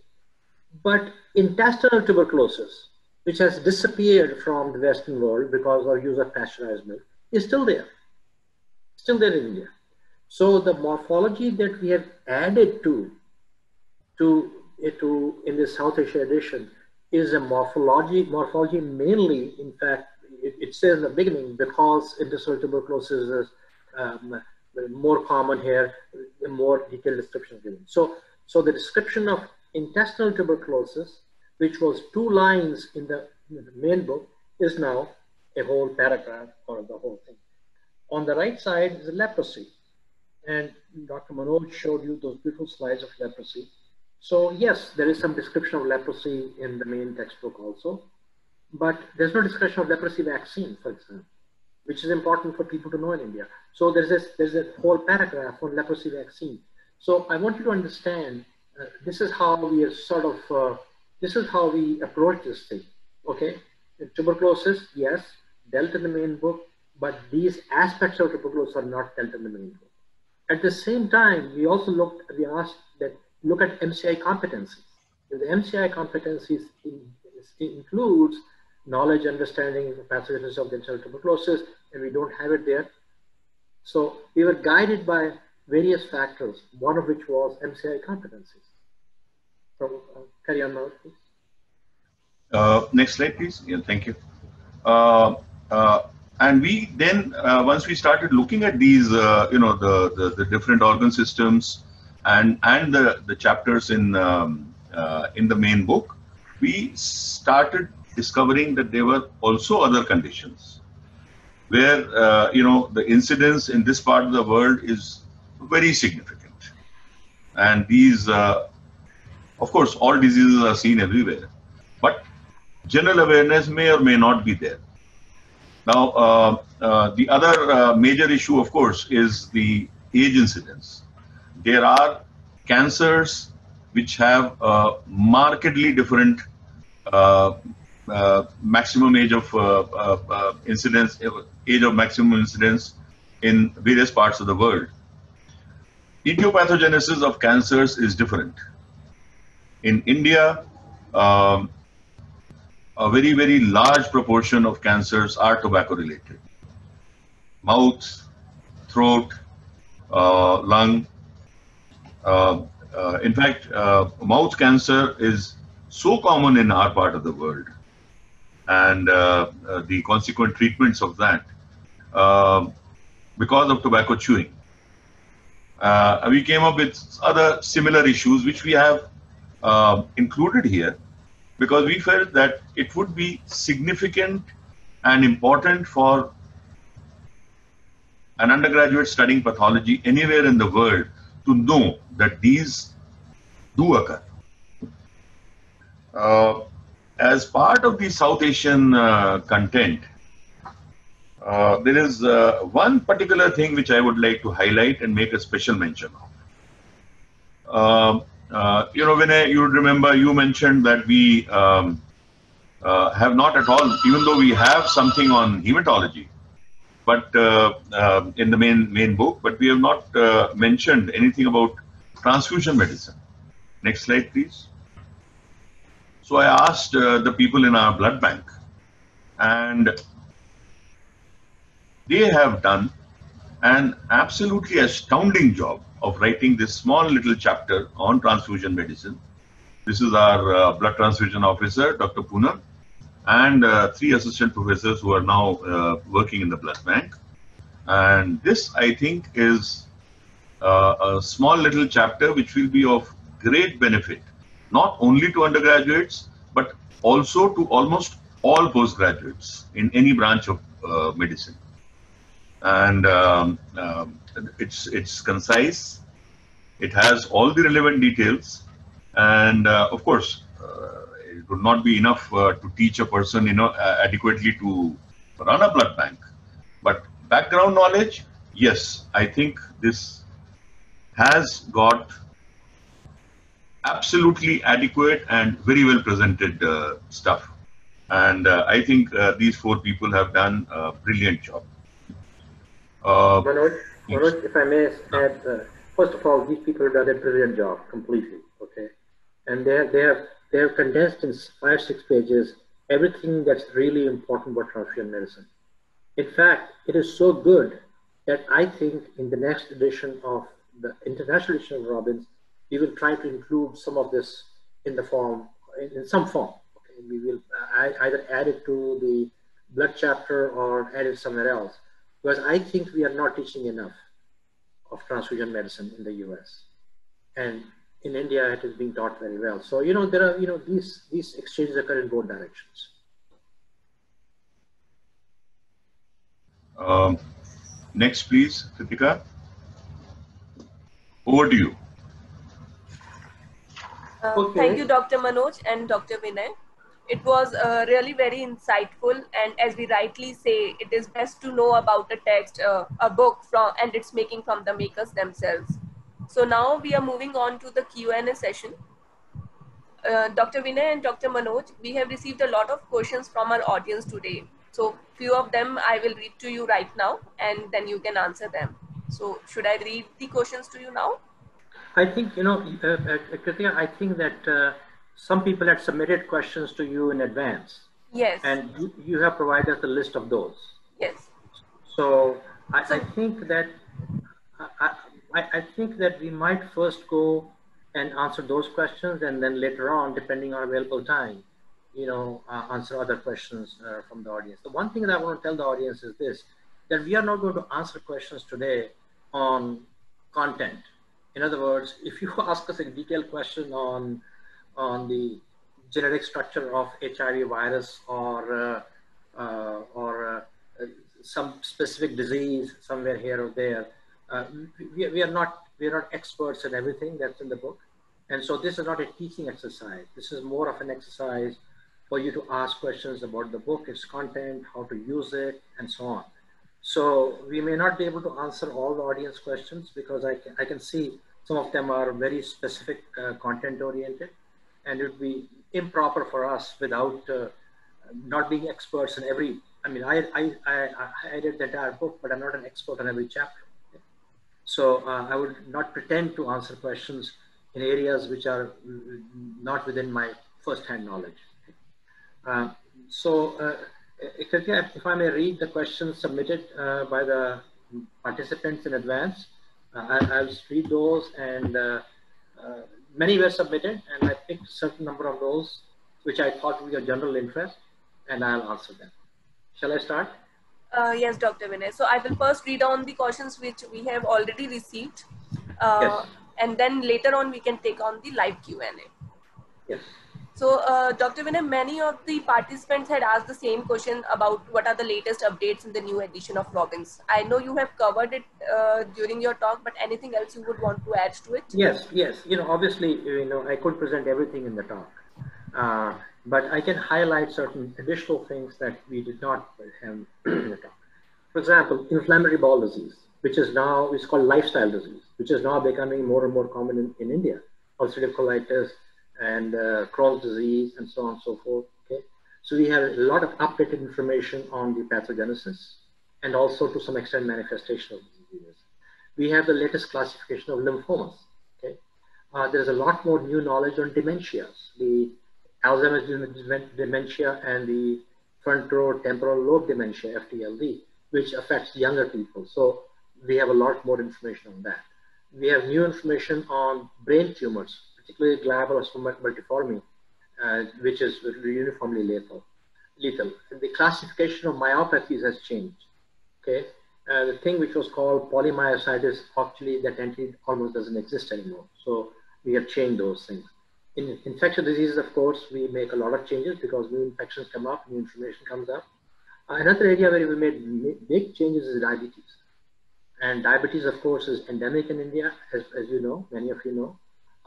[SPEAKER 3] But intestinal tuberculosis, which has disappeared from the Western world because of use of pasteurized milk, is still there. Still there in India. So the morphology that we have added to to, to in the South Asia edition is a morphology, morphology mainly, in fact, it, it says in the beginning, because intestinal tuberculosis is um, more common here, the more detailed description given. So, so the description of intestinal tuberculosis, which was two lines in the, in the main book, is now a whole paragraph or the whole thing. On the right side is leprosy. And Dr. Manoj showed you those beautiful slides of leprosy. So yes, there is some description of leprosy in the main textbook also, but there's no discussion of leprosy vaccine, for example, which is important for people to know in India. So there's this, there's a whole paragraph on leprosy vaccine. So I want you to understand, uh, this is how we are sort of, uh, this is how we approach this thing, okay? Tuberculosis, yes, dealt in the main book, but these aspects of tuberculosis are not dealt in the main book. At the same time, we also looked, we asked that look at MCI competencies. The MCI competencies in, includes knowledge, understanding, pathogenesis of the intestinal tuberculosis, and we don't have it there. So we were guided by various factors, one of which was MCI competencies. So uh, carry on now, please.
[SPEAKER 4] Uh, next slide, please. Yeah, thank you. Uh, and we then, once we started looking at these, you know, the, the, the different organ systems and and the the chapters in um, in the main book, we started discovering that there were also other conditions where uh, you know the incidence in this part of the world is very significant, and these, uh, of course, all diseases are seen everywhere, but general awareness may or may not be there. Now, uh, uh, the other uh, major issue, of course, is the age incidence. There are cancers which have markedly different uh, uh, maximum age of uh, incidence, age of maximum incidence in various parts of the world. Etiopathogenesis of cancers is different. In India, um, a very, very large proportion of cancers are tobacco related. Mouth, throat, uh, lung. Uh, uh, in fact, uh, mouth cancer is so common in our part of the world, and uh, uh, the consequent treatments of that um, because of tobacco chewing. We came up with other similar issues which we have uh, included here because we felt that it would be significant and important for an undergraduate studying pathology anywhere in the world to know that these do occur. Uh, as part of the South Asian uh, content, uh, there is uh, one particular thing which I would like to highlight and make a special mention of. Uh, you know, when you remember, you mentioned that we um, uh, have not at all, even though we have something on hematology, but uh, um, in the main main book, but we have not uh, mentioned anything about transfusion medicine. Next slide, please. So I asked the people in our blood bank, and they have done an absolutely astounding job of writing this small little chapter on transfusion medicine. This is our uh, blood transfusion officer, Dr. Poonam, and uh, three assistant professors who are now uh, working in the blood bank. And this, I think, is uh, a small little chapter which will be of great benefit, not only to undergraduates, but also to almost all postgraduates in any branch of uh, medicine and um, um, it's it's concise. It has all the relevant details, and uh, of course, uh, it would not be enough uh, to teach a person, you know, adequately to run a blood bank. But background knowledge, yes, I think this has got absolutely adequate and very well presented uh, stuff. And uh, I think uh, these four people have done a brilliant job.
[SPEAKER 3] Uh, If I may add, uh, first of all, these people have done a brilliant job completely, okay? And they have, they have, they have condensed in five, six pages everything that's really important about transfusion medicine. In fact, it is so good that I think in the next edition of the international edition of Robbins, we will try to include some of this in the form, in, in some form. Okay? We will uh, either add it to the blood chapter or add it somewhere else because I think we are not teaching enough of transfusion medicine in the US. And in India, it is being taught very well. So, you know, there are, you know, these, these exchanges occur in both directions.
[SPEAKER 4] Um, next, please, Kritika. Over to you.
[SPEAKER 2] Uh, okay. Thank you, Dr. Manoj and Dr. Vinay it was uh, really very insightful and as we rightly say it is best to know about a text uh, a book from and its making from the makers themselves. So now we are moving on to the q&a session. Uh, dr vinay and dr manoj we have received a lot of questions from our audience today. So few of them i will read to you right now and then you can answer them. So should i read the questions to you now?
[SPEAKER 3] I think you know uh, uh i think that uh, some people had submitted questions to you in advance.
[SPEAKER 2] Yes.
[SPEAKER 3] And you, you have provided a list of those.
[SPEAKER 2] Yes.
[SPEAKER 3] So I, so, I think that I, I, I think that we might first go and answer those questions, and then later on, depending on available time, you know, uh, answer other questions uh, from the audience. The one thing that I want to tell the audience is this: that we are not going to answer questions today on content. In other words, if you ask us a detailed question on on the genetic structure of HIV virus or uh, uh, or uh, some specific disease somewhere here or there. we, we are not we are not experts in everything that's in the book, and so this is not a teaching exercise. This is more of an exercise for you to ask questions about the book, its content, how to use it, and so on. So we may not be able to answer all the audience questions because I can, I can see some of them are very specific uh, content oriented and it would be improper for us without uh, not being experts in every. I mean, I, I, I, I read the entire book, but I'm not an expert on every chapter. So uh, I would not pretend to answer questions in areas which are not within my first-hand knowledge. Uh, so, uh, if I may read the questions submitted uh, by the participants in advance, I, I'll read those and many were submitted and I picked a certain number of those which I thought would be of general interest and I'll answer them. Shall I start?
[SPEAKER 2] Uh, yes, Dr. Vinay. So I will first read on the questions which we have already received. Uh, yes. And then later on, we can take on the live Q&A.
[SPEAKER 3] Yes.
[SPEAKER 2] So, uh, Dr. Vinay, many of the participants had asked the same question about what are the latest updates in the new edition of Robbins. I know you have covered it uh, during your talk, but anything else you would want to add to it?
[SPEAKER 3] Yes, yes. You know, obviously, you know, I could present everything in the talk, uh, but I can highlight certain additional things that we did not have in the talk. For example, inflammatory bowel disease, which is now is called lifestyle disease, which is now becoming more and more common in, in India. Ulcerative colitis, and uh, Crohn's disease and so on and so forth. Okay, so we have a lot of updated information on the pathogenesis and also to some extent manifestation of diseases. We have the latest classification of lymphomas. Okay, uh, there's a lot more new knowledge on dementias, the Alzheimer's dementia and the frontotemporal lobe dementia (FTLD), which affects younger people. So we have a lot more information on that. We have new information on brain tumors, particularly glioblastoma multiforme, uh, which is uniformly lethal. lethal. The classification of myopathies has changed. Okay, uh, the thing which was called polymyositis, actually that entity almost doesn't exist anymore. So we have changed those things. In infectious diseases, of course, we make a lot of changes because new infections come up, new information comes up. Uh, another area where we made big changes is diabetes. And diabetes, of course, is endemic in India, as, as you know, many of you know.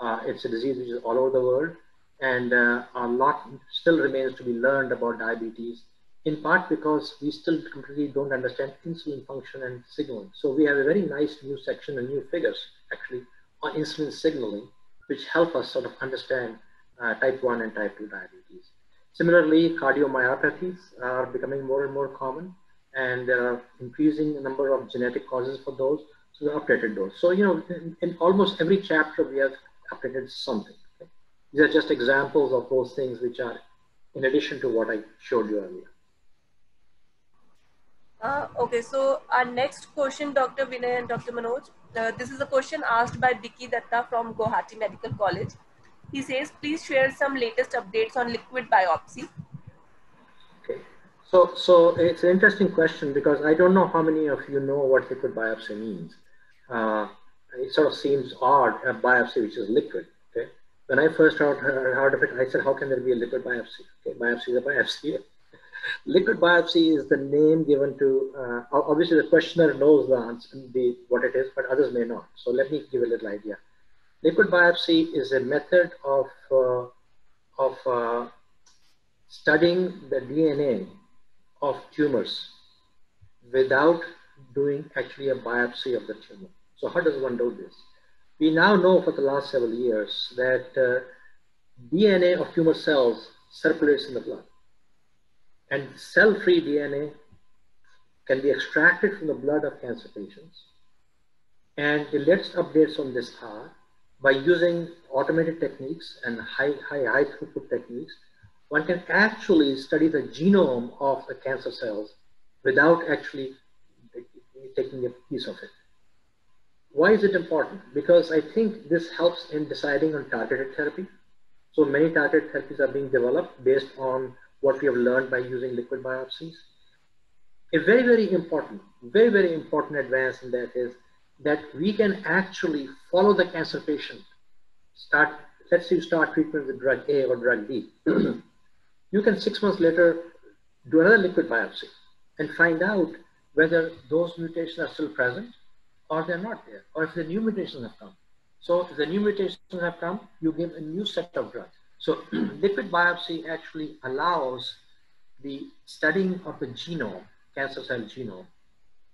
[SPEAKER 3] Uh, it's a disease which is all over the world, and uh, a lot still remains to be learned about diabetes, in part because we still completely don't understand insulin function and signaling. So we have a very nice new section and new figures, actually, on insulin signaling, which help us sort of understand uh, type 1 and type 2 diabetes. Similarly, cardiomyopathies are becoming more and more common, and there are increasing number of genetic causes for those. So we updated those. So, you know, in, in almost every chapter, we have updated something. Okay? These are just examples of those things which are in addition to what I showed you earlier.
[SPEAKER 2] Uh, okay, so our next question, Dr. Vinay and Dr. Manoj. Uh, this is a question asked by Vicky Datta from Guwahati Medical College. He says, please share some latest updates on liquid biopsy.
[SPEAKER 3] Okay, so, so it's an interesting question because I don't know how many of you know what liquid biopsy means. Uh, it sort of seems odd, a biopsy which is liquid. Okay. When I first heard, heard of it, I said, how can there be a liquid biopsy? Okay, biopsy is a biopsy. liquid biopsy is the name given to, uh, obviously the questioner knows the answer, the, what it is, but others may not. So let me give a little idea. Liquid biopsy is a method of, uh, of uh, studying the DNA of tumors without doing actually a biopsy of the tumor. So how does one do this? We now know for the last several years that uh, DNA of tumor cells circulates in the blood. And cell-free DNA can be extracted from the blood of cancer patients. And the latest updates on this are by using automated techniques and high, high, high throughput techniques, one can actually study the genome of the cancer cells without actually taking a piece of it. Why is it important? Because I think this helps in deciding on targeted therapy. So many targeted therapies are being developed based on what we have learned by using liquid biopsies. A very, very important, very, very important advance in that is that we can actually follow the cancer patient. Start, let's say you start treatment with drug A or drug B. you can six months later do another liquid biopsy and find out whether those mutations are still present or they're not there, or if the new mutations have come. So if the new mutations have come, you give a new set of drugs. So liquid biopsy actually allows the studying of the genome, cancer cell genome,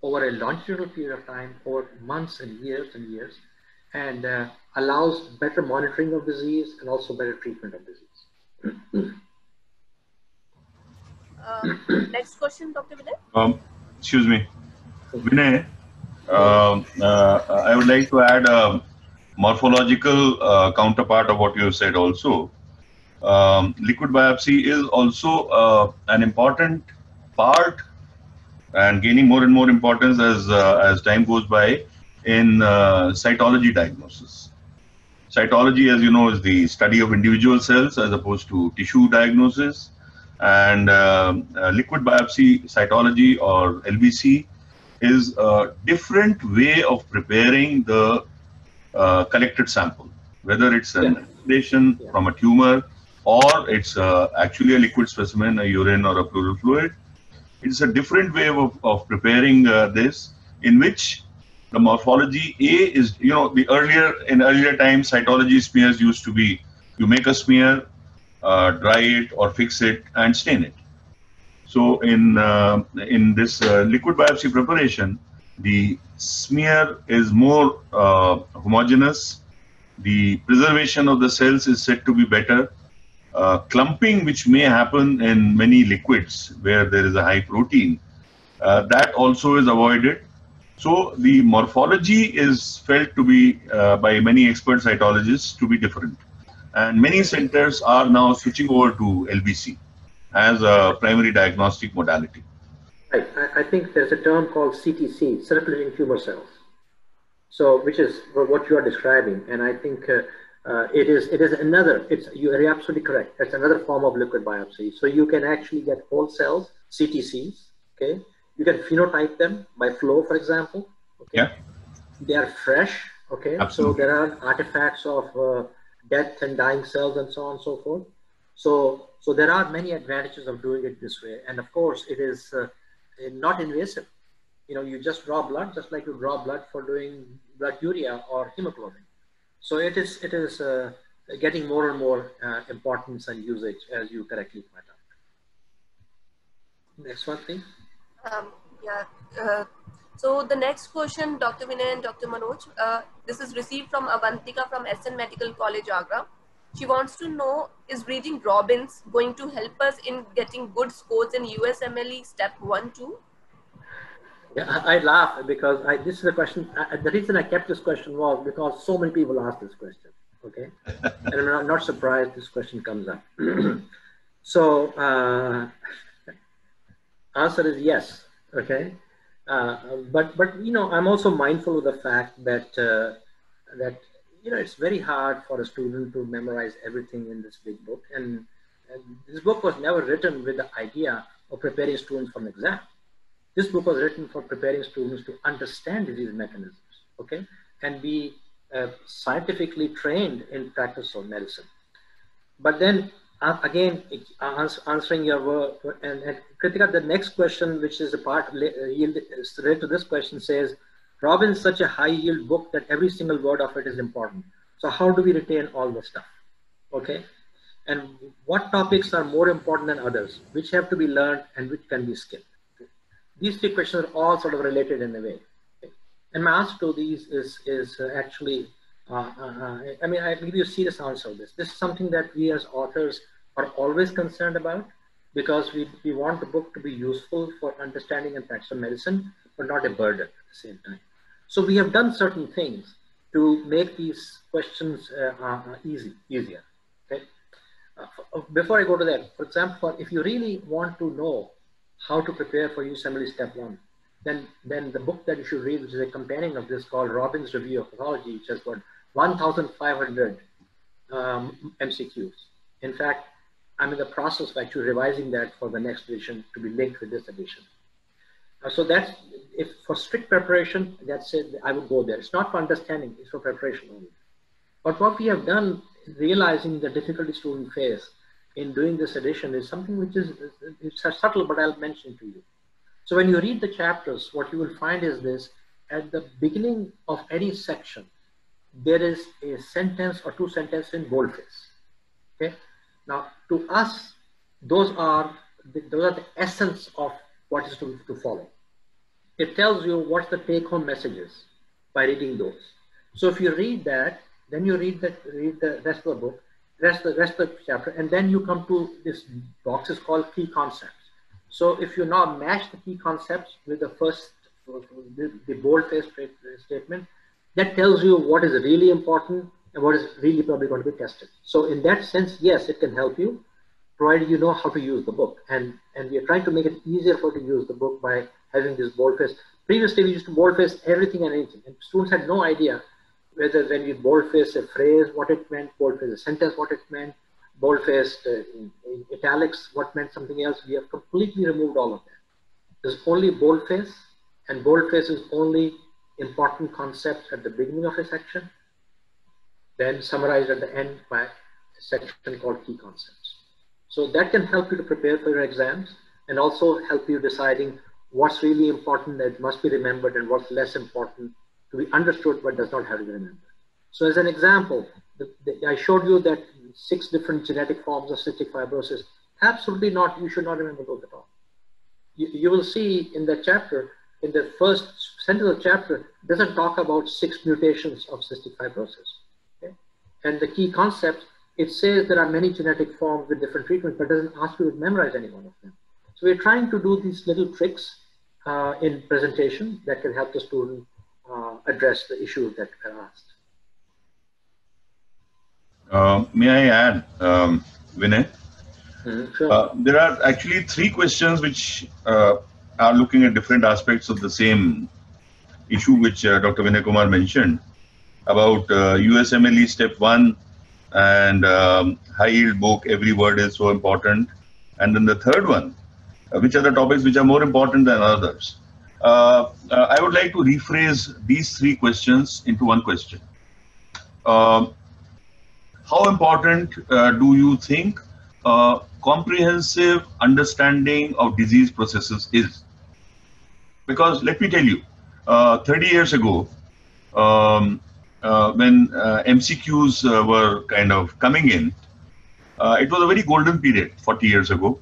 [SPEAKER 3] over a longitudinal period of time, over months and years and years, and uh, allows better monitoring of disease and also better treatment of disease.
[SPEAKER 2] uh, next question, Dr. Vinay.
[SPEAKER 4] Um, excuse me. Vinay, I would like to add a morphological uh, counterpart of what you said also. Um, liquid biopsy is also uh, an important part and gaining more and more importance as uh, as time goes by in uh, cytology diagnosis. Cytology, as you know, is the study of individual cells as opposed to tissue diagnosis. And uh, uh, liquid biopsy cytology or LBC is a different way of preparing the uh, collected sample, whether it's an exudation yeah. from a tumor or it's uh, actually a liquid specimen, a urine or a pleural fluid. It's a different way of, of preparing uh, this in which the morphology A is, you know, the earlier, in earlier times, cytology smears used to be, you make a smear, uh, dry it or fix it and stain it. So in, uh, in this uh, liquid biopsy preparation, the smear is more uh, homogeneous. The preservation of the cells is said to be better. Uh, clumping, which may happen in many liquids where there is a high protein, that also is avoided so the morphology is felt to be, uh, by many expert cytologists, to be different. And many centers are now switching over to LBC as a primary diagnostic modality.
[SPEAKER 3] Right. I, I think there's a term called CTC, circulating tumor cells. So, which is what you are describing. And I think uh, uh, it is it is another, it's, you are absolutely correct. It's another form of liquid biopsy. So you can actually get whole cells, CTCs, okay? You can phenotype them by flow, for example.
[SPEAKER 4] Okay? Yeah.
[SPEAKER 3] They are fresh. Okay. Absolutely. So there are artifacts of uh, death and dying cells and so on and so forth. So, so there are many advantages of doing it this way. And of course, it is uh, not invasive. You know, you just draw blood just like you draw blood for doing blood urea or hemoglobin. So it is, it is uh, getting more and more uh, importance and usage as you correctly point out. Next one, please.
[SPEAKER 2] Um, yeah. Uh, so the next question, Dr. Vinay and Dr. Manoj, uh, this is received from Avantika from SN Medical College, Agra. She wants to know, is reading Robbins going to help us in getting good scores in USMLE step one, two?
[SPEAKER 3] Yeah, I, I laugh because I, this is a question. I, the reason I kept this question was because so many people ask this question. Okay, and I'm not, not surprised this question comes up. so uh, Answer is yes. Okay, uh, but but you know I'm also mindful of the fact that uh, that you know it's very hard for a student to memorize everything in this big book, and, and this book was never written with the idea of preparing students for an exam. This book was written for preparing students to understand disease mechanisms, okay, and be uh, scientifically trained in practice of medicine. But then uh, again, uh, answering your word, and, and Kritika, the next question, which is a part related to this question, says, Robbins is such a high yield book that every single word of it is important. So how do we retain all the stuff? Okay. And what topics are more important than others, which have to be learned and which can be skipped? These three questions are all sort of related in a way. And my answer to these is, is uh, actually uh, uh, I mean, I give you a serious answer of this. This is something that we as authors are always concerned about because we, we want the book to be useful for understanding and practice of medicine, but not a burden at the same time. So we have done certain things to make these questions uh, uh, easy, easier. Okay? Uh, before I go to that, for example, if you really want to know how to prepare for USMLE Step 1, then, then the book that you should read, which is a companion of this called Robbins Review of Pathology, which has got 1,500 um, MCQs. In fact, I'm in the process of actually revising that for the next edition to be linked with this edition. Uh, so that's, if for strict preparation, that's it, I would go there. It's not for understanding, it's for preparation only. But what we have done, realizing the difficulty students face in doing this edition is something which is it's subtle, but I'll mention to you. So when you read the chapters, what you will find is this, at the beginning of any section, there is a sentence or two sentences in boldface. Okay. Now, to us, those are the, those are the essence of what is to, to follow. It tells you what the take-home messages by reading those. So if you read that, then you read the read the rest of the book, rest the rest of the chapter, and then you come to this box is called key concepts. So if you now match the key concepts with the first the, the bold-face statement, that tells you what is really important and what is really probably going to be tested. So in that sense, yes, it can help you. Provided you know how to use the book. And, and we are trying to make it easier for you to use the book by having this boldface. Previously, we used to boldface everything and anything, and students had no idea whether when we boldface a phrase, what it meant, boldface a sentence, what it meant, boldface uh, in, in, italics, what meant something else. We have completely removed all of that. There's only boldface, and boldface is only important concepts at the beginning of a section, then summarized at the end by a section called key concepts. So that can help you to prepare for your exams and also help you deciding what's really important that must be remembered and what's less important to be understood but does not have to be remembered. So as an example, the, the, I showed you that six different genetic forms of cystic fibrosis. Absolutely not, you should not remember those at all. You, you will see in that chapter, in the first sentence of the chapter, doesn't talk about six mutations of cystic fibrosis. Okay? And the key concept, it says there are many genetic forms with different treatments, but doesn't ask you to memorize any one of them. So we're trying to do these little tricks uh, in presentation that can help the student uh, address the issues that are asked.
[SPEAKER 4] Uh, may I add, um, Vinay?
[SPEAKER 3] Mm, sure.
[SPEAKER 4] Uh, there are actually three questions which uh, are looking at different aspects of the same issue which uh, Dr. Vinay Kumar mentioned about USMLE step one and um, high yield book, every word is so important. And then the third one, uh, which are the topics which are more important than others. Uh, I would like to rephrase these three questions into one question. Um, how important do you think comprehensive understanding of disease processes is. Because let me tell you, uh, 30 years ago, um, uh, when uh, MCQs uh, were kind of coming in, uh, it was a very golden period 40 years ago,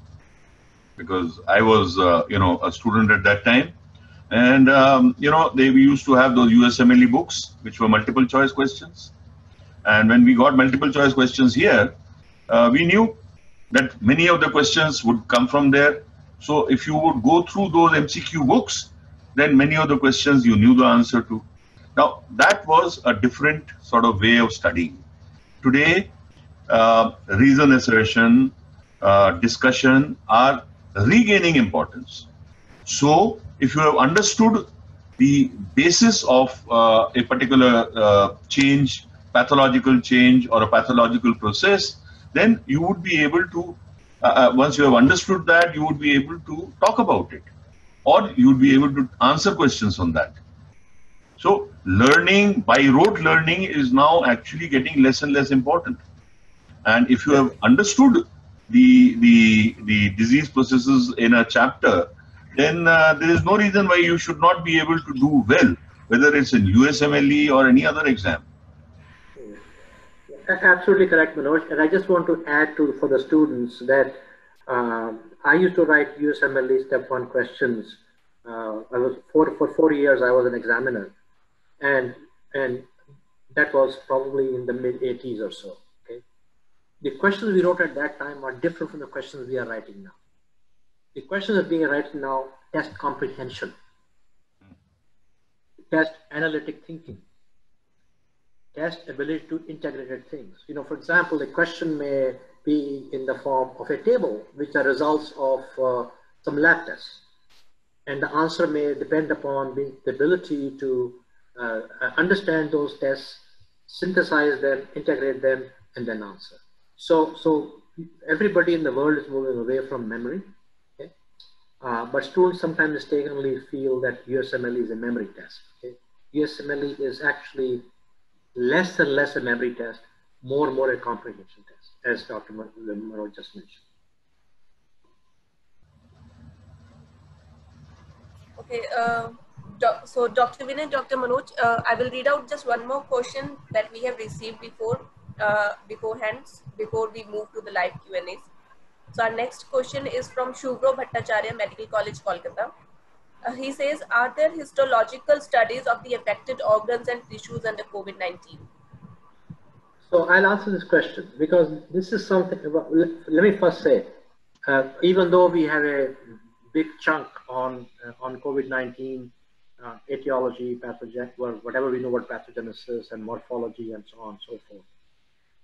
[SPEAKER 4] because I was, uh, you know, a student at that time. And, um, you know, they we used to have those USMLE books, which were multiple choice questions. And when we got multiple choice questions here, we knew that many of the questions would come from there. So if you would go through those MCQ books, then many of the questions you knew the answer to. Now, that was a different sort of way of studying. Today, uh, reason assertion, uh, discussion are regaining importance. So, if you have understood the basis of uh, a particular uh, change, pathological change, or a pathological process, then you would be able to, uh, uh, once you have understood that, you would be able to talk about it or you would be able to answer questions on that. So learning, by rote learning is now actually getting less and less important. And if you have understood the, the, the disease processes in a chapter, then uh, there is no reason why you should not be able to do well, whether it's in USMLE or any other exam.
[SPEAKER 3] Absolutely correct, Manoj. And I just want to add to for the students that uh, I used to write USMLE step one questions. Uh, I was for for four years. I was an examiner, and and that was probably in the mid 80s or so. Okay, the questions we wrote at that time are different from the questions we are writing now. The questions that being written now test comprehension, test analytic thinking, test ability to integrated things. You know, for example, the question may be in the form of a table, which are results of uh, some lab tests. And the answer may depend upon the ability to uh, understand those tests, synthesize them, integrate them, and then answer. So, so everybody in the world is moving away from memory. Okay? Uh, but students sometimes mistakenly feel that USMLE is a memory test. Okay? USMLE is actually less and less a memory test, more and more a comprehension test, as Dr. Manoj just mentioned.
[SPEAKER 2] Okay, so Dr. Vinay, Dr. Manoj, uh, I will read out just one more question that we have received before, uh, beforehand, before we move to the live Q&As. So our next question is from Shubro Bhattacharya, Medical College, Kolkata. Uh, he says, are there histological studies of the affected organs and tissues under COVID-19?
[SPEAKER 3] So I'll answer this question because this is something, let me first say, uh, even though we have a big chunk on, uh, on COVID-19 uh, etiology, pathogen, whatever we know about pathogenesis and morphology and so on and so forth,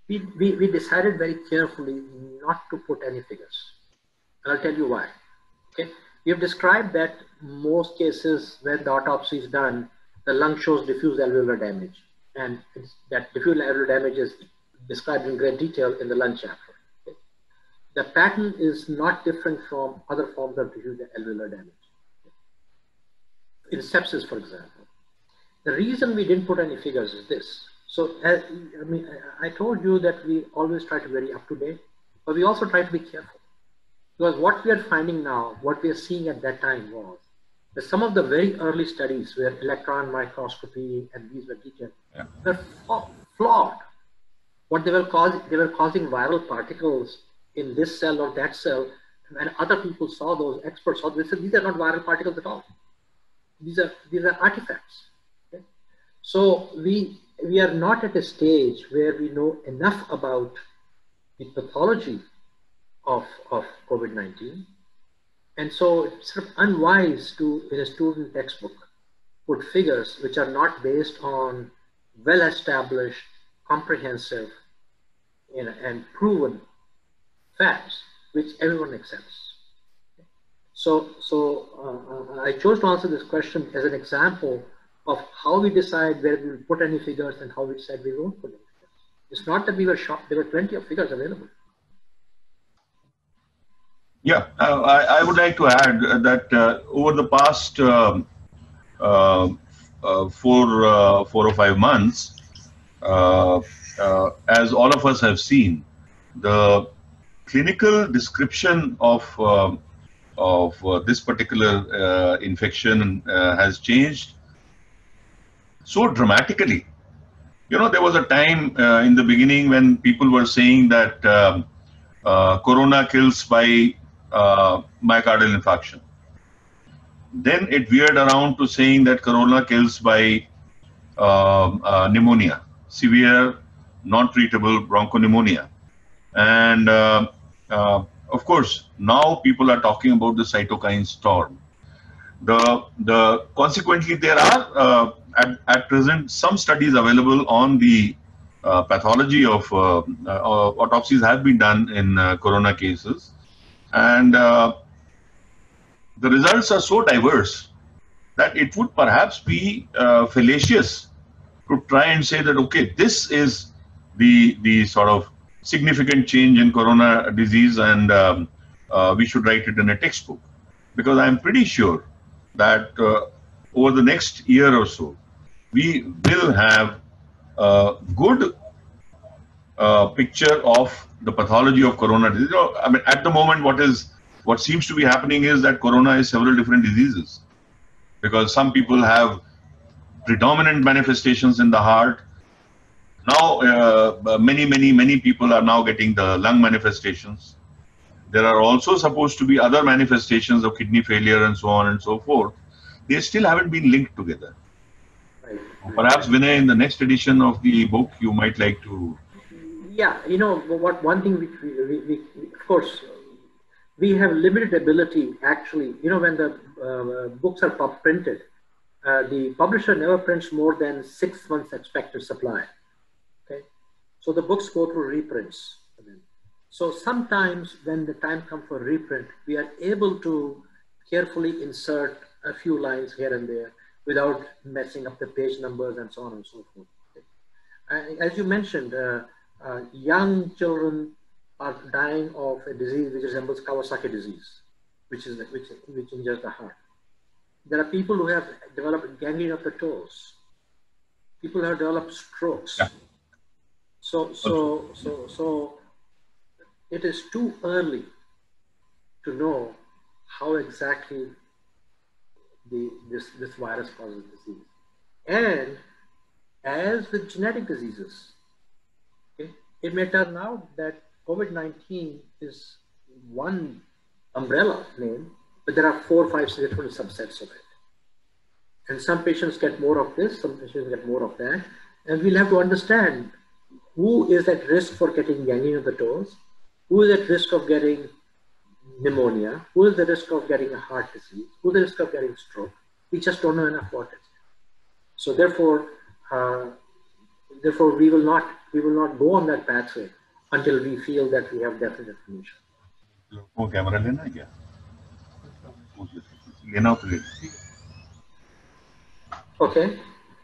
[SPEAKER 3] we, we, we decided very carefully not to put any figures. And I'll tell you why. Okay, we have described that most cases when the autopsy is done, the lung shows diffuse alveolar damage. And that diffuse alveolar damage is described in great detail in the lung chapter. Okay? The pattern is not different from other forms of diffuse alveolar damage. In sepsis, for example. The reason we didn't put any figures is this. So, as, I mean, I told you that we always try to be very up to date, but we also try to be careful. Because what we are finding now, what we are seeing at that time was that some of the very early studies where electron microscopy and these were detailed yeah. were flawed. What they were causing, they were causing viral particles in this cell or that cell. And other people saw those, experts saw they said these are not viral particles at all. These are these are artifacts. Okay? So we we are not at a stage where we know enough about the pathology of, of COVID-19. And so it's sort of unwise to, in a student textbook, put figures which are not based on well-established, comprehensive, you know, and proven facts, which everyone accepts. So, so uh, I chose to answer this question as an example of how we decide where we will put any figures and how we decide we won't put any figures. It's not that we were shocked, there were plenty of figures available.
[SPEAKER 4] Yeah, uh, I, I, would like to add that uh, over the past um, uh, uh, four, uh, four or five months, uh, as all of us have seen, the clinical description of of this particular infection has changed so dramatically. You know, there was a time uh, in the beginning when people were saying that um, uh, corona kills by uh, myocardial infarction. Then it veered around to saying that corona kills by um, uh, pneumonia, severe, non-treatable bronchopneumonia. And uh, uh, of course, now people are talking about the cytokine storm. The, the consequently, there are at, at present, some studies available on the uh, pathology of uh, uh, autopsies have been done in uh, corona cases. And uh, the results are so diverse that it would perhaps be uh, fallacious to try and say that, okay, this is the, the sort of significant change in corona disease and um, we should write it in a textbook. Because I'm pretty sure that over the next year or so, we will have a good uh, picture of the pathology of corona disease. You know, I mean, at the moment, what is what seems to be happening is that corona is several different diseases, because some people have predominant manifestations in the heart. Now, uh, many, many, many people are now getting the lung manifestations. There are also supposed to be other manifestations of kidney failure and so on and so forth. They still haven't been linked together. Perhaps Vinay, in the next edition of the book, you might like to.
[SPEAKER 3] Yeah, you know what? One thing which we, we, we of course, we have limited ability. Actually, you know, when the uh, books are printed, uh, the publisher never prints more than six months expected supply. So the books go through reprints. So sometimes when the time comes for reprint, we are able to carefully insert a few lines here and there without messing up the page numbers and so on and so forth. As you mentioned, uh, uh, young children are dying of a disease which resembles Kawasaki disease, which is which, which injures the heart. There are people who have developed gangrene of the toes. People have developed strokes. Yeah. So, so, so, so, it is too early to know how exactly the, this, this virus causes disease. And as with genetic diseases, okay, it may turn out that COVID-19 is one umbrella name, but there are four or five different subsets of it. And some patients get more of this, some patients get more of that. And we'll have to understand who is at risk for getting gangrene of the toes, who is at risk of getting pneumonia, who is the risk of getting a heart disease, who is the risk of getting stroke. We just don't know enough about it. So therefore, uh, therefore, we will not we will not go on that pathway until we feel that we have definite information.
[SPEAKER 4] वो camera लेना है क्या लेना हो तो ले
[SPEAKER 3] Okay.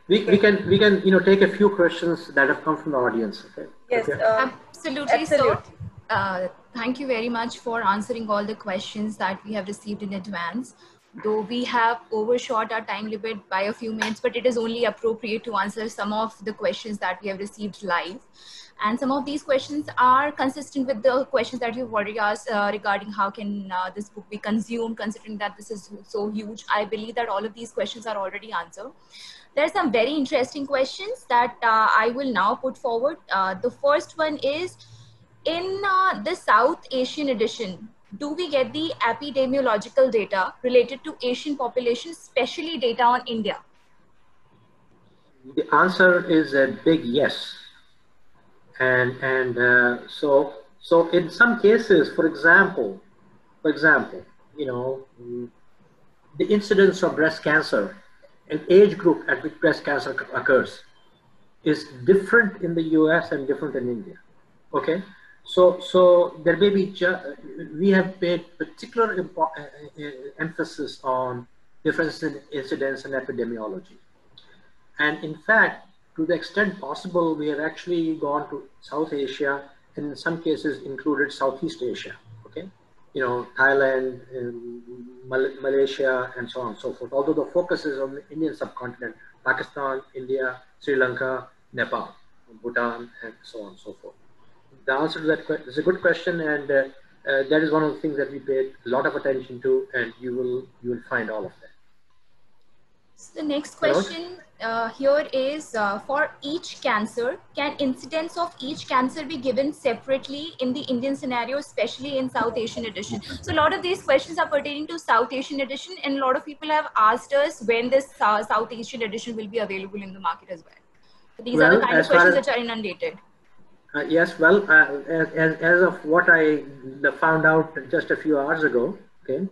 [SPEAKER 3] We, we can we can you know take a few questions that have come from the audience. Okay.
[SPEAKER 2] Yes.
[SPEAKER 3] Okay.
[SPEAKER 2] Uh,
[SPEAKER 1] Absolutely. So, uh, thank you very much for answering all the questions that we have received in advance. Though we have overshot our time limit by a few minutes, but it is only appropriate to answer some of the questions that we have received live. And some of these questions are consistent with the questions that you've already asked uh, regarding how can uh, this book be consumed, considering that this is so huge. I believe that all of these questions are already answered. There are some very interesting questions that uh, I will now put forward. Uh, the first one is, in uh, the South Asian edition, do we get the epidemiological data related to Asian population, especially data on India?
[SPEAKER 3] The answer is a big yes. And and uh, so so in some cases, for example, for example, you know, the incidence of breast cancer, an age group at which breast cancer occurs, is different in the U.S. and different in India. Okay, so so there may be we have paid particular uh, uh, emphasis on difference in incidence and epidemiology. And in fact, to the extent possible, we have actually gone to South Asia and in some cases included Southeast Asia. Okay, you know, Thailand, um, Mal- Malaysia, and so on and so forth. Although the focus is on the Indian subcontinent, Pakistan, India, Sri Lanka, Nepal, Bhutan, and so on and so forth. The answer to that is a good question, and uh, uh, that is one of the things that we paid a lot of attention to, and you will you will find all of that.
[SPEAKER 1] So the next question uh, here is uh, for each cancer, can incidence of each cancer be given separately in the Indian scenario, especially in South Asian edition? So a lot of these questions are pertaining to South Asian edition, and a lot of people have asked us when this uh, South Asian edition will be available in the market as well. So these are the kind of questions
[SPEAKER 3] as-
[SPEAKER 1] which are inundated.
[SPEAKER 3] Uh, yes, well, uh, as, as, of what I found out just a few hours ago, okay,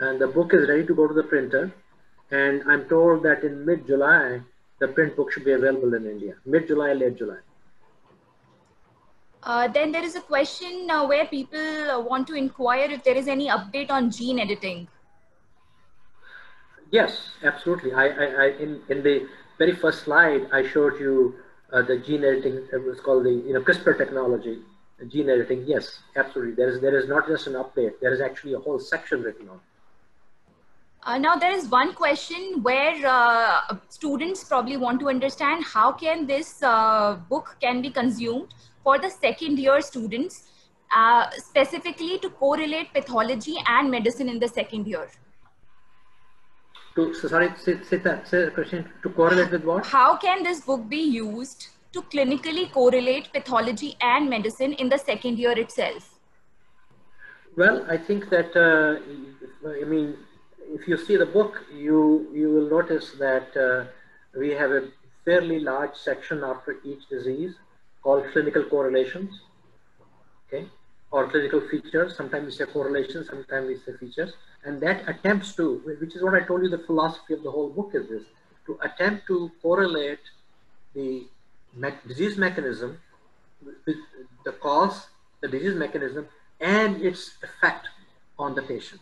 [SPEAKER 3] and the book is ready to go to the printer, and I'm told that in mid-July, the print book should be available in India. Mid-July, late July.
[SPEAKER 1] Uh, then there is a question uh, where people uh, want to inquire if there is any update on gene editing.
[SPEAKER 3] Yes, absolutely. I, I, I in, in the very first slide, I showed you uh, the gene editing. It was called the you know CRISPR technology, gene editing. Yes, absolutely. There is there is not just an update. There is actually a whole section written on.
[SPEAKER 1] Uh, now there is one question where uh, students probably want to understand how can this uh, book can be consumed for the second year students, uh, specifically to correlate pathology and medicine in the second year.
[SPEAKER 3] To so sorry, say, say that say the question to correlate with what?
[SPEAKER 1] How can this book be used to clinically correlate pathology and medicine in the second year itself?
[SPEAKER 3] Well, I think that uh, I mean, if you see the book, you you will notice that uh, we have a fairly large section after each disease called clinical correlations, okay, or clinical features. Sometimes we say correlation, sometimes we say features, and that attempts to, which is what I told you, the philosophy of the whole book is this: to attempt to correlate the me- disease mechanism with the cause, the disease mechanism, and its effect on the patient,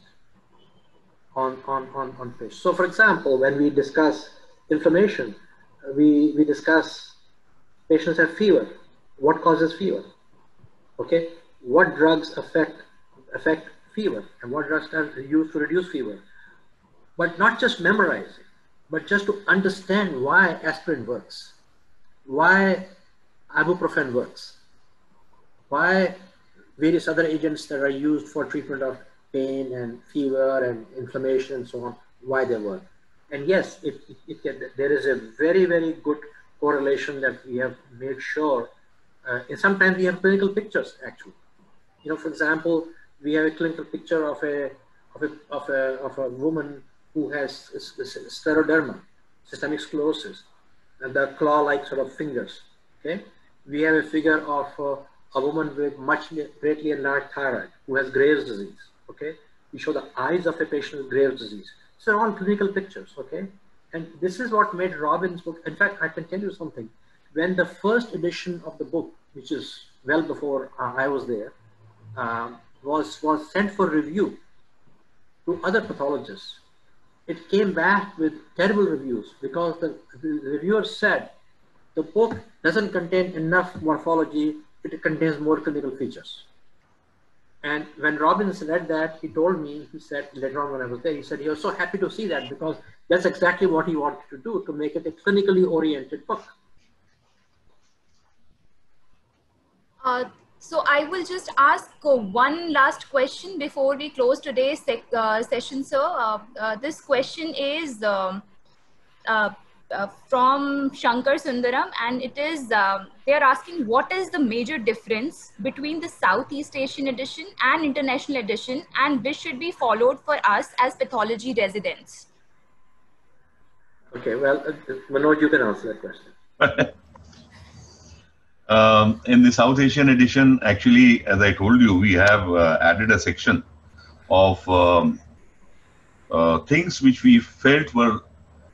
[SPEAKER 3] on, on, on, on patient. So for example, when we discuss inflammation, uh, we, we discuss patients have fever. What causes fever? Okay, what drugs affect affect fever and what drugs are used to reduce fever? But not just memorizing, but just to understand why aspirin works, why ibuprofen works, why various other agents that are used for treatment of pain and fever and inflammation and so on, why they work. And yes, it, it, it there is a very, very good correlation that we have made sure. Uh, and sometimes we have clinical pictures actually. You know, for example, we have a clinical picture of a of a of a, of a woman who has scleroderma, systemic sclerosis, and the claw-like sort of fingers. Okay, we have a figure of uh, a woman with much greatly enlarged thyroid who has Graves' disease. Okay, we show the eyes of a patient with Graves' disease. So all clinical pictures. Okay, and this is what made Robbins' book. In fact, I can tell you something. when the first edition of the book, which is well before uh, I was there, uh, was, was sent for review to other pathologists, it came back with terrible reviews because the, the reviewers said the book doesn't contain enough morphology, it contains more clinical features. And when Robbins read that, he told me, he said later on when I was there, he said he was so happy to see that because that's exactly what he wanted to do to make it a clinically oriented book.
[SPEAKER 1] Uh, so I will just ask uh, one last question before we close today's uh, session, sir. Uh, uh, this question is um, uh, from Shankar Sundaram, and it is um, they are asking what is the major difference between the Southeast Asian edition and international edition, and which should be followed for us as pathology residents.
[SPEAKER 3] Okay, well, Manoj, you can answer that question.
[SPEAKER 4] Um, in the South Asian edition, actually, as I told you, we have uh, added a section of um, uh, things which we felt were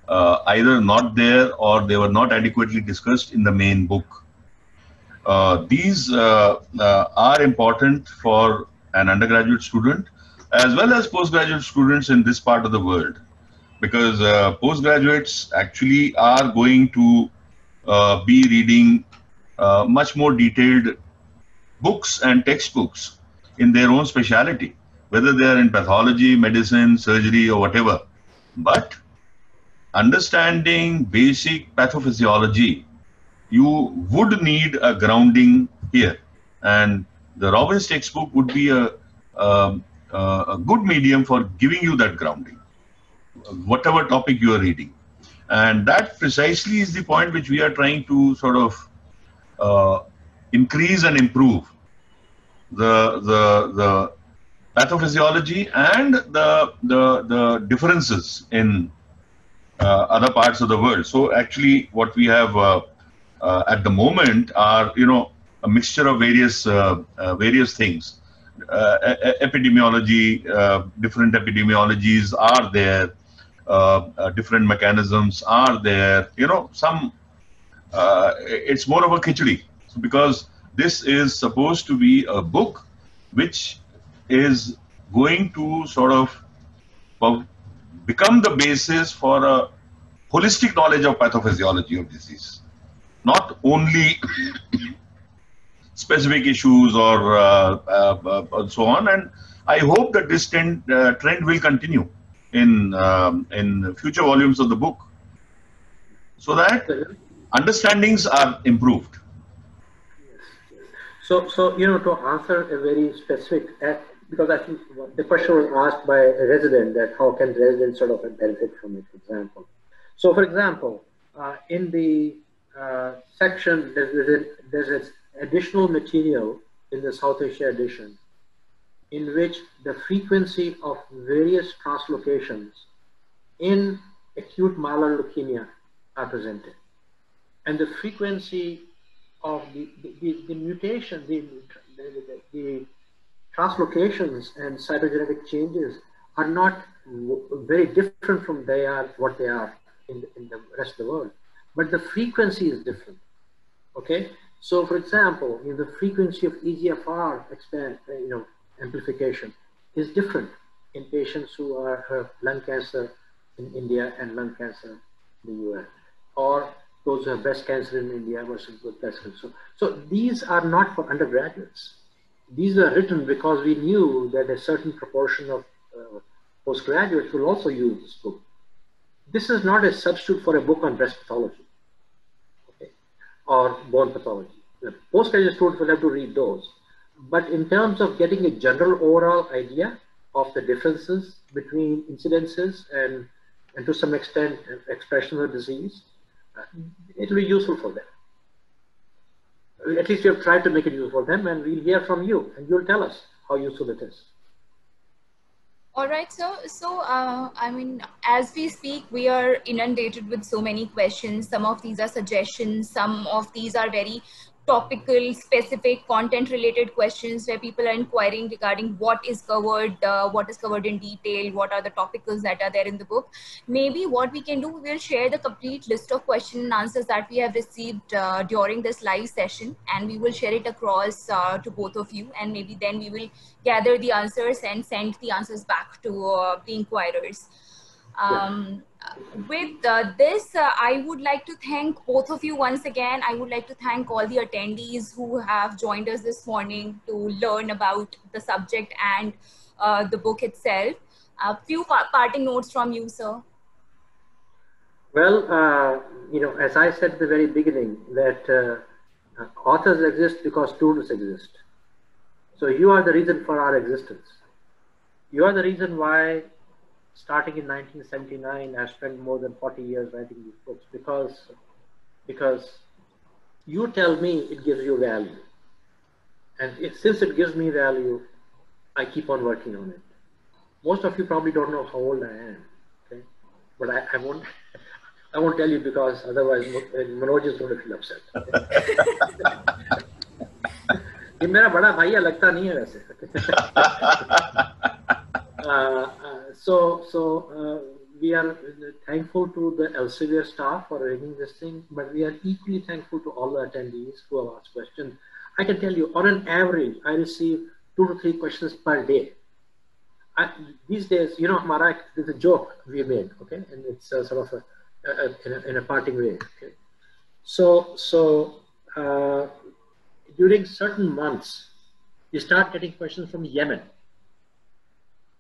[SPEAKER 4] uh, either not there or they were not adequately discussed in the main book. Uh, these uh, uh, are important for an undergraduate student as well as postgraduate students in this part of the world because postgraduates actually are going to be reading uh, much more detailed books and textbooks in their own specialty, whether they are in pathology, medicine, surgery, or whatever. But understanding basic pathophysiology, you would need a grounding here. And the Robbins textbook would be a, a, a good medium for giving you that grounding, whatever topic you are reading. And that precisely is the point which we are trying to sort of uh, increase and improve the, the, the pathophysiology and the, the, the differences in uh, other parts of the world. So actually what we have uh, uh, at the moment are, you know, a mixture of various, uh, uh, various things. Uh, epidemiology, different epidemiologies are there, different mechanisms are there, you know, some uh, it's more of a khichdi. Because this is supposed to be a book which is going to sort of become the basis for a holistic knowledge of pathophysiology of disease, not only specific issues or uh, uh, uh, so on. And I hope that this trend, uh, trend will continue in um, in future volumes of the book, so that understandings are improved.
[SPEAKER 3] So, so you know, to answer a very specific, uh, because I think the question was asked by a resident that how can residents sort of benefit from it, for example. So, for example, uh, in the uh, section, there's, there's additional material in the South Asia edition in which the frequency of various translocations in acute myeloid leukemia are presented and the frequency of the, the, the mutation, the, the, the, translocations and cytogenetic changes are not very different from they are what they are in the, in the rest of the world. But the frequency is different. Okay, so for example, you know, the frequency of EGFR expand, uh, you know, amplification is different in patients who are have lung cancer in India and lung cancer in the US, or those who have breast cancer in India versus breast cancer. So, so these are not for undergraduates. These were written because we knew that a certain proportion of uh, postgraduates will also use this book. This is not a substitute for a book on breast pathology okay, or bone pathology. The postgraduate students will have to read those. But in terms of getting a general overall idea of the differences between incidences and, and to some extent expression of disease, it will be useful for them. At least we have tried to make it useful for them and we'll hear from you and you'll tell us how useful it is.
[SPEAKER 1] All right, so so uh, I mean, as we speak, we are inundated with so many questions. Some of these are suggestions. Some of these are very topical, specific, content-related questions where people are inquiring regarding what is covered, uh, what is covered in detail, what are the topicals that are there in the book. Maybe what we can do, we will share the complete list of question and answers that we have received uh, during this live session, and we will share it across uh, to both of you, and maybe then we will gather the answers and send the answers back to uh, the inquirers. Um, with uh, this, uh, I would like to thank both of you once again. I would like to thank all the attendees who have joined us this morning to learn about the subject and uh, the book itself. A few parting notes from you, sir.
[SPEAKER 3] Well, uh, you know, as I said at the very beginning, that uh, authors exist because students exist. So you are the reason for our existence. You are the reason why starting in 1979, I spent more than 40 years writing these books because, because you tell me it gives you value. And it, since it gives me value, I keep on working on it. Most of you probably don't know how old I am, okay? But I, I won't, I won't tell you because otherwise Manoj is going to feel upset. ये मेरा बड़ा भैया लगता नहीं है वैसे uh, ये so so uh, we are thankful to the Elsevier staff for arranging this thing, but we are equally thankful to all the attendees who have asked questions. I can tell you, on an average, I receive two to three questions per day. I, these days, you know, Marak, there's a joke we made, okay, and it's uh, sort of a, a, a, in, a, in a parting way. Okay, so so uh, during certain months, you start getting questions from Yemen.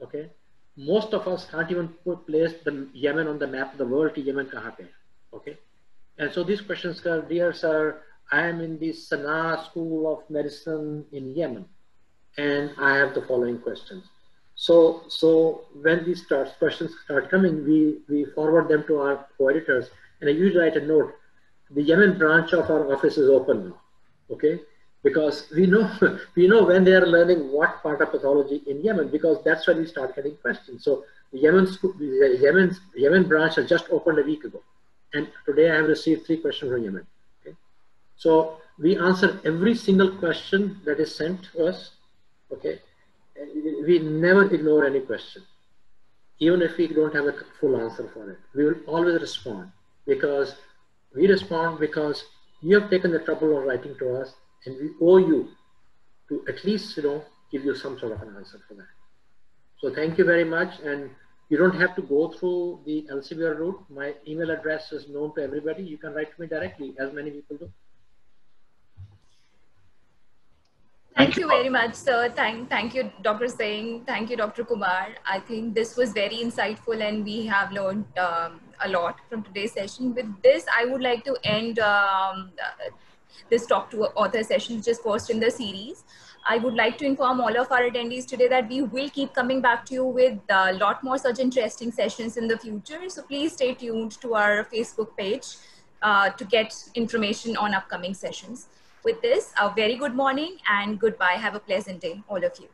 [SPEAKER 3] Okay, most of us can't even put place the Yemen on the map of the world Yemen kahan pe okay? And so these questions come dear sir I am in the Sana'a School of Medicine in Yemen and I have the following questions. So so when these start, questions start coming we we forward them to our co-editors and I usually write a note. The Yemen branch of our office is open now okay because we know we know when they are learning what part of pathology in Yemen because that's when we start getting questions. So the Yemen Yemen Yemen branch has just opened a week ago, and today I have received three questions from Yemen. Okay? So we answer every single question that is sent to us. Okay, we never ignore any question, even if we don't have a full answer for it. We will always respond because we respond because you have taken the trouble of writing to us and we owe you to at least, you know, give you some sort of an answer for that. So thank you very much. And you don't have to go through the Elsevier route. My email address is known to everybody. You can write to me directly, as many people do.
[SPEAKER 1] Thank you very much, sir. Thank, thank you, Dr. Singh. Thank you, Dr. Kumar. I think this was very insightful and we have learned um, a lot from today's session. With this, I would like to end um, this talk to author session, which is first in the series. I would like to inform all of our attendees today that we will keep coming back to you with a lot more such interesting sessions in the future. So please stay tuned to our Facebook page uh, to get information on upcoming sessions. With this, a very good morning and goodbye. Have a pleasant day, all of you.